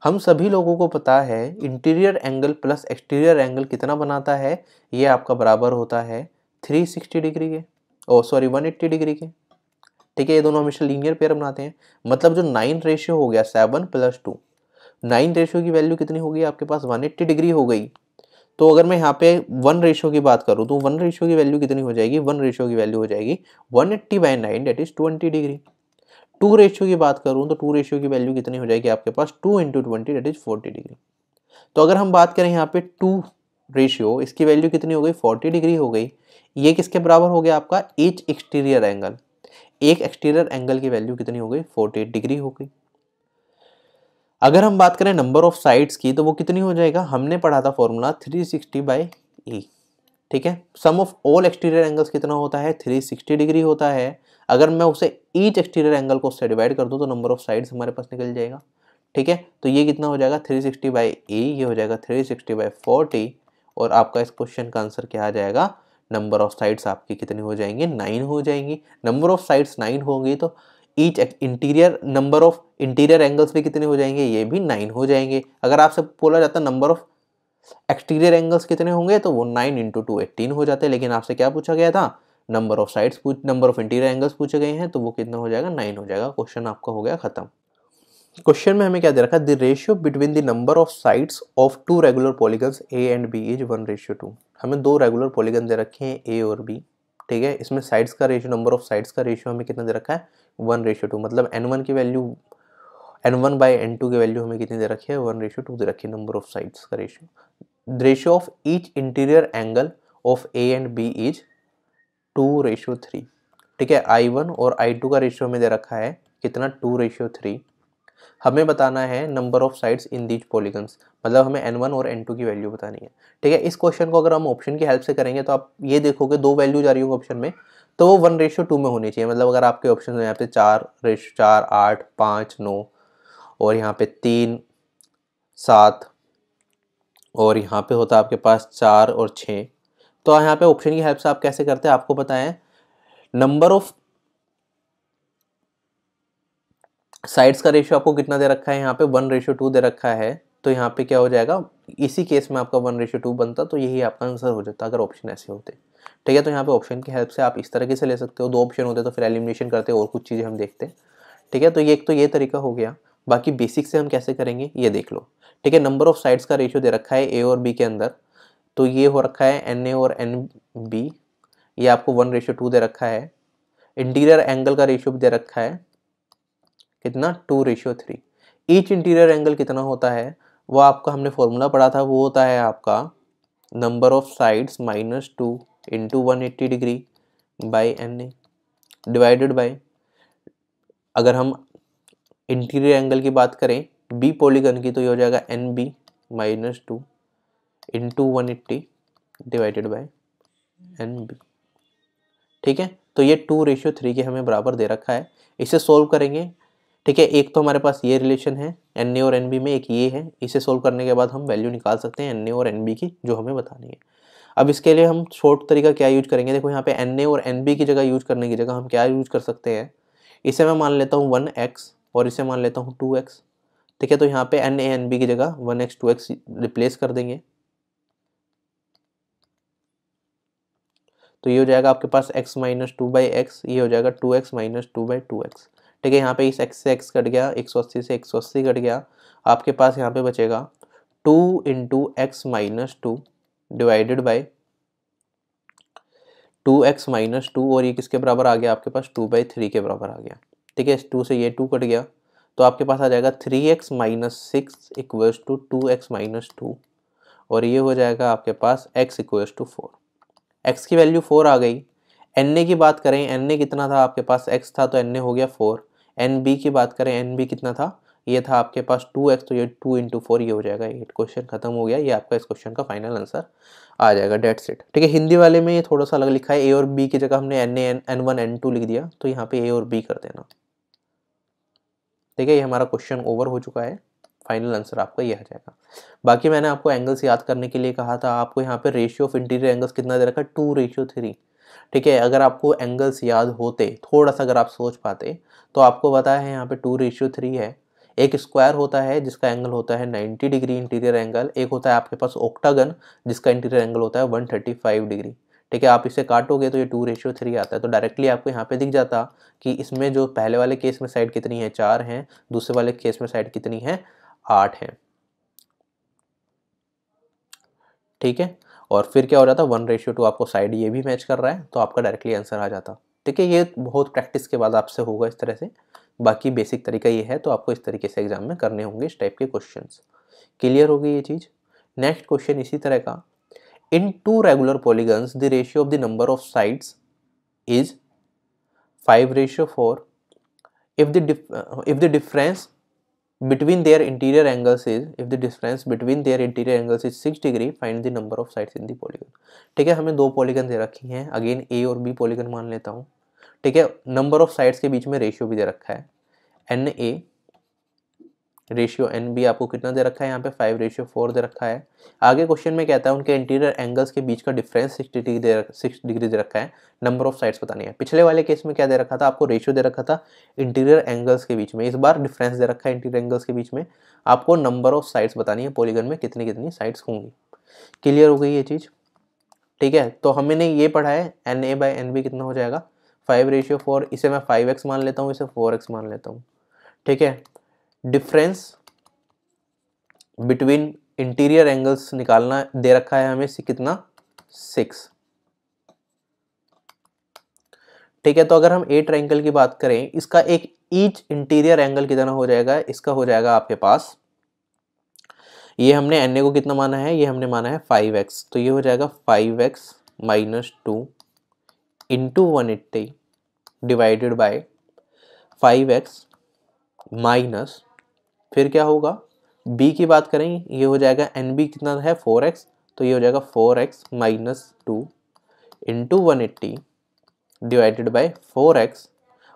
हम सभी लोगों को पता है interior angle plus exterior angle कितना बनाता है? ये आपका बराबर होता है 360 डिग्री के। ओ सॉरी 180 डिग्री के। ठीक है, ये दोनों हमेशा लीनियर पेयर बनाते हैं। मतलब जो नाइन रेशियो हो गया seven plus two nine ratio की वैल्यू कितनी होगी आपके पास 180 डिग्री हो गई। तो अगर मैं यहाँ पे वन रेशियो की बात करूँ तो वन रेशियो की वैल्यू कितनी हो जाएगी? वन रेशियो की वैल्यू हो जाएगी 180 eighty by nine that is twenty degree. Two ratio की बात करूँ तो टू रेशियो की वैल्यू कितनी हो जाएगी? आपके पास two into twenty that is forty degree. तो अगर हम बात करें यहाँ पे टू रेशियो, इसकी वैल्यू कितनी हो गई? फोर्टी डिग्री हो गई। ये किसके बराबर हो गया आपका? Each exterior angle. एक एक्सटीरियर एंगल की वैल्यू कितनी हो गई? फोर्टी डिग्री हो गई। अगर हम बात करें नंबर ऑफ़ साइड्स की तो वो कितनी हो जाएगा? हमने पढ़ा था फॉर्मूला 360 सिक्सटी बाई ई ठीक है? Sum of all exterior angles कितना होता है? 360 डिग्री होता है। अगर मैं उसे ईच एक्सटीरियर एंगल को उससे डिवाइड कर दूँ तो नंबर ऑफ़ साइड्स हमारे पास निकल जाएगा, ठीक है? तो ये कितना हो जाएगा? 360 सिक्सटी बाई ए ये हो जाएगा 360 सिक्सटी बाई फोर्टी और आपका इस क्वेश्चन का आंसर क्या आ जाएगा? नंबर ऑफ़ साइड्स आपकी कितनी हो जाएँगी? नाइन हो जाएँगी। नंबर ऑफ़ साइड्स नाइन होंगी तो each interior number of interior angles भी कितने हो जाएँगे? ये भी नाइन हो जाएँगे। अगर आपसे बोला जाता नंबर ऑफ़ एक्सटीरियर एंगल्स कितने होंगे तो वो नाइन इंटू टू एट्टीन हो जाते हैं। लेकिन आपसे क्या पूछा गया था? नंबर ऑफ़ साइड्स पूछ नंबर ऑफ़ इंटीरियर एंगल्स पूछे गए हैं तो वो कितना हो जाएगा? नाइन हो जाएगा। क्वेश्चन आपका हो गया खत्म। क्वेश्चन में हमें क्या दे रखा? है the ratio between the number of sides of two regular polygons A and B is one ratio two हमें दो रेगुलर पॉलीगन दे रखे हैं ए और बी ठीक है? इसमें साइड्स का रेशियो नंबर ऑफ़ साइड्स का रेशियो हमें कितना दे रखा है? वन रेशियो टू मतलब एन वन की value n one by n two की वैल्यू हमें कितनी दे रखी है? वन रेशियो टू दे रखी है नंबर ऑफ़ साइड्स का ratio ratio of each interior angle of A and B is two ratio three ठीक है? आई वन और आई टू का रेशियो हमें दे रखा है कितना? टू रेशियो थ्री हमें बताना है number of sides in these polygons मतलब हमें एन वन और एन टू की वैल्यू बतानी है। ठीक है? इस क्वेश्चन को अगर हम ऑप्शन की हेल्प से करेंगे तो आप ये देखोगे दो वैल्यू जा रही होंगे ऑप्शन में तो वो वन रेशियो टू में होनी चाहिए। मतलब अगर आपके ऑप्शन यहाँ पे चार रेश चार, आठ, पाँच, नौ, और यहाँ पे तीन, सात, और यहाँ पे होता आपके पास चार और छः तो यहाँ पे ऑप्शन की हेल्प से आप कैसे करते हैं? आपको है नंबर ऑफ़ साइड्स का रेशियो आपको कितना दे रखा है? यहाँ पे वन रेशियो टू दे रखा है तो यहाँ पे क्या हो जाएगा? इसी केस में आपका वन रेशियो टू बनता तो यही आपका आंसर हो जाता अगर ऑप्शन ऐसे होते। ठीक है तो यहाँ पे ऑप्शन की हेल्प से आप इस तरीके से ले सकते हो। दो ऑप्शन होते तो फिर एलिमिनेशन करते, और कुछ चीज़ें हम देखते। ठीक है तो ये एक तो ये तरीका हो गया। बाकी बेसिक से हम कैसे करेंगे, ये देख लो। ठीक है नंबर ऑफ़ साइड्स का रेशियो दे रखा है ए और बी के अंदर तो ये हो रखा है एन ए और एन बी ये आपको वन रेशियो टू दे रखा है। इंटीरियर एंगल का रेशियो भी दे रखा है। कितना two ratio three each interior angle कितना होता है, वो आपका हमने फॉर्मूला पढ़ा था, वो होता है आपका number of sides minus two into one eighty degree by n A divided by अगर हम इंटीरियर एंगल की बात करें बी पॉलीगन की तो ये हो जाएगा n B minus two into one eighty divided by n B ठीक है? तो ये टू रेशियो थ्री के हमें बराबर दे रखा है। इसे सोल्व करेंगे। ठीक है, एक तो हमारे पास ये रिलेशन है एन ए और एन बी में एक ये है, इसे सोल्व करने के बाद हम वैल्यू निकाल सकते हैं एन ए और एन बी की, जो हमें बतानी है। अब इसके लिए हम शॉर्ट तरीका क्या यूज़ करेंगे? देखो यहाँ पे एन ए और एन बी की जगह यूज़ करने की जगह हम क्या यूज़ कर सकते हैं? इसे मैं मान लेता हूँ वन एक्स और इसे मान लेता हूँ टू एक्स ठीक है तो यहाँ पे एन ए एन बी की जगह one x two x replace कर देंगे। तो ये हो जाएगा आपके पास x minus two by x ये हो जाएगा two x minus two by two x ठीक है, यहाँ पे इस x से x कट गया, एक सौ अस्सी से एक सौ अस्सी कट गया, आपके पास यहाँ पे बचेगा two into x minus two divided by two x minus two और ये किसके बराबर आ गया? आपके पास टू बाई थ्री के बराबर आ गया। ठीक है टू से ये टू कट गया तो आपके पास आ जाएगा three x minus six equals to two x minus two और ये हो जाएगा आपके पास x equals to four x की वैल्यू फोर आ गई। एन ए की बात करें एन ए कितना था? आपके पास एक्स था तो एन ए हो गया फोर एन बी की बात करें, एन बी कितना था? ये था आपके पास टू एक्स तो ये टू इंटू फोर ये हो जाएगा। एट क्वेश्चन खत्म हो गया, ये आपका इस क्वेश्चन का फाइनल आंसर आ जाएगा। डेट सेट ठीक है, हिंदी वाले में ये थोड़ा सा अलग लिखा है। ए और बी की जगह हमने n A, n one, n two लिख दिया तो यहाँ पे ए और बी कर देना। ठीक है, ये हमारा क्वेश्चन ओवर हो चुका है। फाइनल आंसर आपका ये आ जाएगा। बाकी मैंने आपको एंगल्स याद करने के लिए कहा था, आपको यहाँ पे रेशियो ऑफ़ इंटीरियर एंगल्स कितना दे रखा है? टू रेशियो थ्री ठीक है, अगर आपको एंगल्स याद होते थोड़ा सा अगर आप सोच पाते तो आपको पता है यहाँ पे टू रेशियो थ्री है। एक स्क्वायर होता है जिसका एंगल होता है 90 डिग्री इंटीरियर एंगल एक होता है आपके पास ओक्टागन जिसका इंटीरियर एंगल होता है 135 डिग्री ठीक है, आप इसे काटोगे तो ये टू रेशियो थ्री आता है तो डायरेक्टली आपको यहाँ पे दिख जाता कि इसमें जो पहले वाले केस में साइड कितनी है, चार हैं, दूसरे वाले केस में साइड कितनी है, आठ है। ठीक है? और फिर क्या हो जाता है वन रेशियो टू आपको साइड ये भी मैच कर रहा है तो आपका डायरेक्टली आंसर आ जाता। ठीक है ये बहुत प्रैक्टिस के बाद आपसे होगा इस तरह से। बाकी बेसिक तरीका ये है तो आपको इस तरीके से एग्ज़ाम में करने होंगे इस टाइप के क्वेश्चन क्लियर होगी ये चीज़? नेक्स्ट क्वेश्चन इसी तरह का। In two regular polygons the ratio of the number of sides is five ratio four dif uh, if the difference between their interior angles is if the difference between their interior angles is 6 degree find the number of sides in the polygon ठीक है हमें दो पॉलीगन दे रखी हैं अगेन ए और बी पॉलीगन मान लेता हूँ ठीक है नंबर ऑफ़ साइड्स के बीच में रेशियो भी दे रखा है n A ratio n B आपको कितना दे रखा है? यहाँ पे फाइव रेशियो फोर दे रखा है। आगे क्वेश्चन में कहता है, उनके इंटीरियर एंगल्स के बीच का डिफरेंस सिक्स डिग्री दे सिक्स डिग्री दे रखा है। नंबर ऑफ़ साइड्स बतानी है। पिछले वाले केस में क्या दे रखा था? आपको रेशियो दे रखा था इंटीरियर एंगल्स के बीच में। इस बार डिफरेंस दे रखा है इंटीरियर एंगल्स के बीच में। आपको नंबर ऑफ़ साइड्स बतानी है पोलीगन में कितनी कितनी साइड्स होंगी। क्लियर हो गई ये चीज़? ठीक है तो हमने ये पढ़ा है n A by n B कितना हो जाएगा? फाइव रेशियो फोर इसे मैं फाइव एक्स मान लेता हूँ, इसे फोर एक्स मान लेता हूँ। ठीक है डिफरेंस बिटवीन इंटीरियर एंगल्स निकालना, दे रखा है हमें कितना? सिक्स। ठीक है तो अगर हम एट एंगल की बात करें, इसका एक ईच इंटीरियर एंगल कितना हो जाएगा? इसका हो जाएगा आपके पास, ये हमने एन ए को कितना माना है? ये हमने माना है फाइव एक्स तो ये हो जाएगा five x minus two into one eighty divided by five x minus फिर क्या होगा? B की बात करें, ये हो जाएगा एन बी कितना है? फोर एक्स तो ये हो जाएगा four x minus two into one eighty divided by four x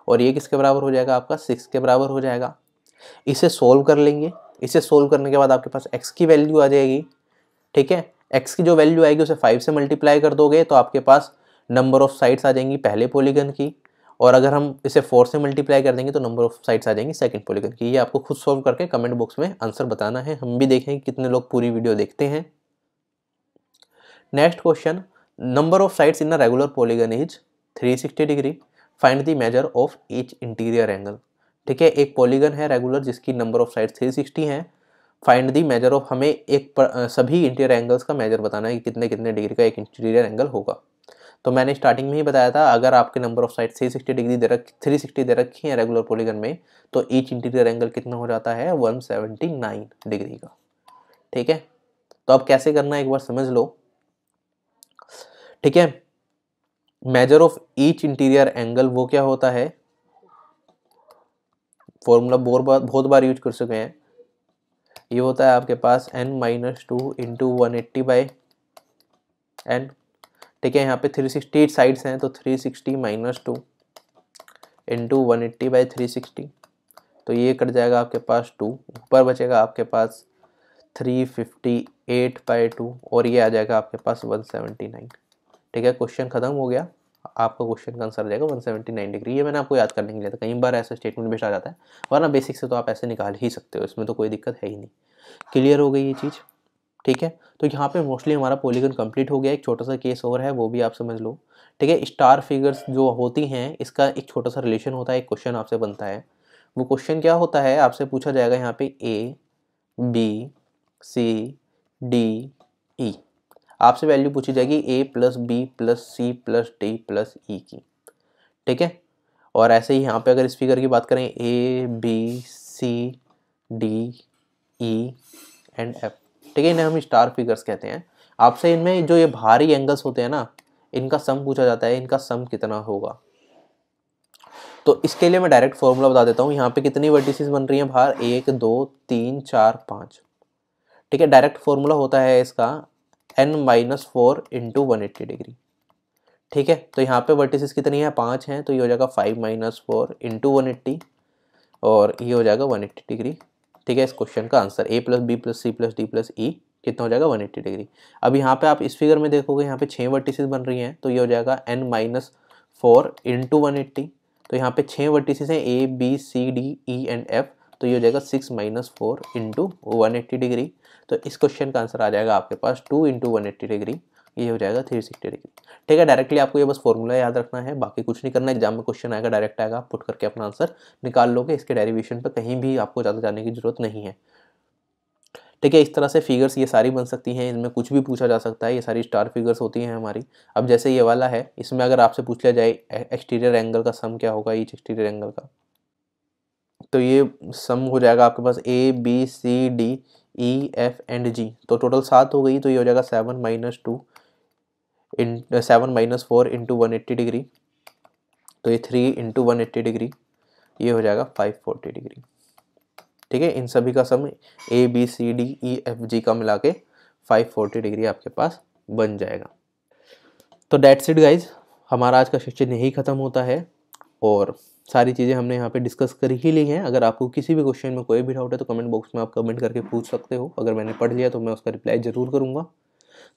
और ये किसके बराबर हो जाएगा? आपका सिक्स के बराबर हो जाएगा। इसे सोल्व कर लेंगे। इसे सोल्व करने के बाद आपके पास x की वैल्यू आ जाएगी। ठीक है? X की जो वैल्यू आएगी, उसे फाइव से मल्टीप्लाई कर दोगे तो आपके पास नंबर ऑफ़ साइड्स आ जाएँगी, पहले पोलीगन की। और अगर हम इसे फोर से मल्टीप्लाई कर देंगे तो नंबर ऑफ़ साइड्स आ जाएँगी सेकंड पोलीगन की। ये आपको खुद सॉल्व करके कमेंट बॉक्स में आंसर बताना है। हम भी देखेंगे कितने लोग पूरी वीडियो देखते हैं। Next question number of sides in a regular polygon is 360 degree find the measure of each interior angle ठीक है एक पॉलीगन है रेगुलर जिसकी नंबर ऑफ़ साइड्स 360 हैं। फाइंड दी मेजर ऑफ़ हमें एक पर, सभी इंटीरियर एंगल्स का मेजर बताना है कि कितने कितने डिग्री का एक इंटीरियर एंगल होगा। तो मैंने स्टार्टिंग में ही बताया था, अगर आपके नंबर ऑफ़ साइड 360 डिग्री दे रख 360 दे रखी है रेगुलर पॉलीगन में तो ईच इंटीरियर एंगल कितना हो जाता है? 179 डिग्री का। ठीक है? तो अब कैसे करना है? एक बार समझ लो। ठीक है? Measure of each interior angle वो क्या होता है? फॉर्मूला बहुत बहुत बार यूज़ कर चुके हैं। ये होता है आपके पास n minus two into one eighty by n ठीक है, यहाँ पे थ्री सिक्सटी साइड्स हैं तो three sixty minus two into one eighty by three sixty तो ये कट जाएगा आपके पास टू ऊपर बचेगा आपके पास three fifty eight by two और ये आ जाएगा आपके पास वन सेवेंटी नाइन ठीक है क्वेश्चन ख़त्म हो गया। आपका क्वेश्चन का आंसर जाएगा 179 डिग्री ये मैंने आपको याद करने के लिए था कई बार ऐसा स्टेटमेंट बेस्ट आ जाता है, वरना बेसिक से तो आप ऐसे निकाल ही सकते हो, इसमें तो कोई दिक्कत है ही नहीं। क्लियर हो गई ये चीज़? ठीक है? तो यहाँ पे मोस्टली हमारा पॉलीगन कंप्लीट हो गया। एक छोटा सा केस और है, वो भी आप समझ लो। ठीक है? स्टार फिगर्स जो होती हैं, इसका एक छोटा सा रिलेशन होता है, एक क्वेश्चन आपसे बनता है। वो क्वेश्चन क्या होता है? आपसे पूछा जाएगा यहाँ पे ए बी सी डी ई आपसे वैल्यू पूछी जाएगी A plus B plus C plus D plus E की। ठीक है? और ऐसे ही यहाँ पे अगर इस फिगर की बात करें A B C D E and F ठीक है, इन्हें हम स्टार फिगर्स कहते हैं। आपसे इनमें जो ये भारी एंगल्स होते हैं ना, इनका सम पूछा जाता है, इनका सम कितना होगा। तो इसके लिए मैं डायरेक्ट फॉर्मूला बता देता हूँ, यहाँ पे कितनी वर्टिसेस बन रही हैं बाहर? एक, दो, तीन, चार, पाँच। ठीक है डायरेक्ट फॉर्मूला होता है इसका n minus four into one eighty degree ठीक है तो यहाँ पे वर्टिसेस कितनी है? पाँच हैं तो ये हो जाएगा five minus four into one eighty और ये हो जाएगा वन एट्टी डिग्री ठीक है, इस क्वेश्चन का answer A plus B plus C plus D plus E कितना हो जाएगा? 180 डिग्री अब यहाँ पे आप इस फिगर में देखोगे, यहाँ पे छः वर्टिसेस बन रही हैं तो ये हो जाएगा n minus four into one eighty तो यहाँ पे छः वर्टिसेस हैं A B C D E and F तो ये हो जाएगा six minus four into one eighty degree तो इस क्वेश्चन का आंसर आ जाएगा आपके पास two into one eighty degree ये हो जाएगा थ्री सिक्सटी डिग्री ठीक है डायरेक्टली आपको ये बस फॉर्मूला याद रखना है, बाकी कुछ नहीं करना एग्ज़ाम में क्वेश्चन आएगा डायरेक्ट आएगा पुट करके अपना आंसर निकाल लोगे, इसके डेरिवेशन पर कहीं भी आपको ज़्यादा जाने की ज़रूरत नहीं है। ठीक है, इस तरह से फिगर्स ये सारी बन सकती हैं, इनमें कुछ भी पूछा जा सकता है, ये सारी स्टार फिगर्स होती हैं हमारी। अब जैसे ये वाला है, इसमें अगर आपसे पूछ लिया जाए एक्सटीरियर एंगल का सम क्या होगा ईच एक्सटीरियर एंगल का? तो ये सम हो जाएगा आपके पास A B C D E F and G तो टोटल सात हो गई तो ये हो जाएगा seven minus two in seven minus four into one eighty degree तो ये three into one eighty degree ये हो जाएगा फाइव फोर्टी डिग्री ठीक है? इन सभी का sum A B C D E F G का मिला के फाइव फोर्टी डिग्री आपके पास बन जाएगा. तो डेट सीट गाइज़ हमारा आज का सेक्शन यही ख़त्म होता है और सारी चीज़ें हमने यहाँ पे डिस्कस कर ही ली हैं. अगर आपको किसी भी क्वेश्चन में कोई भी डाउट है तो कमेंट बॉक्स में आप कमेंट करके पूछ सकते हो. अगर मैंने पढ़ लिया तो मैं उसका रिप्लाई ज़रूर करूँगा.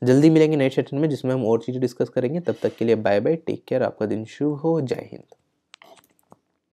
जल्दी मिलेंगे नेक्स्ट सेशन में, जिसमें हम और चीज़ें डिस्कस करेंगे। तब तक के लिए बाय बाय टेक केयर आपका दिन शुभ हो, जय हिंद।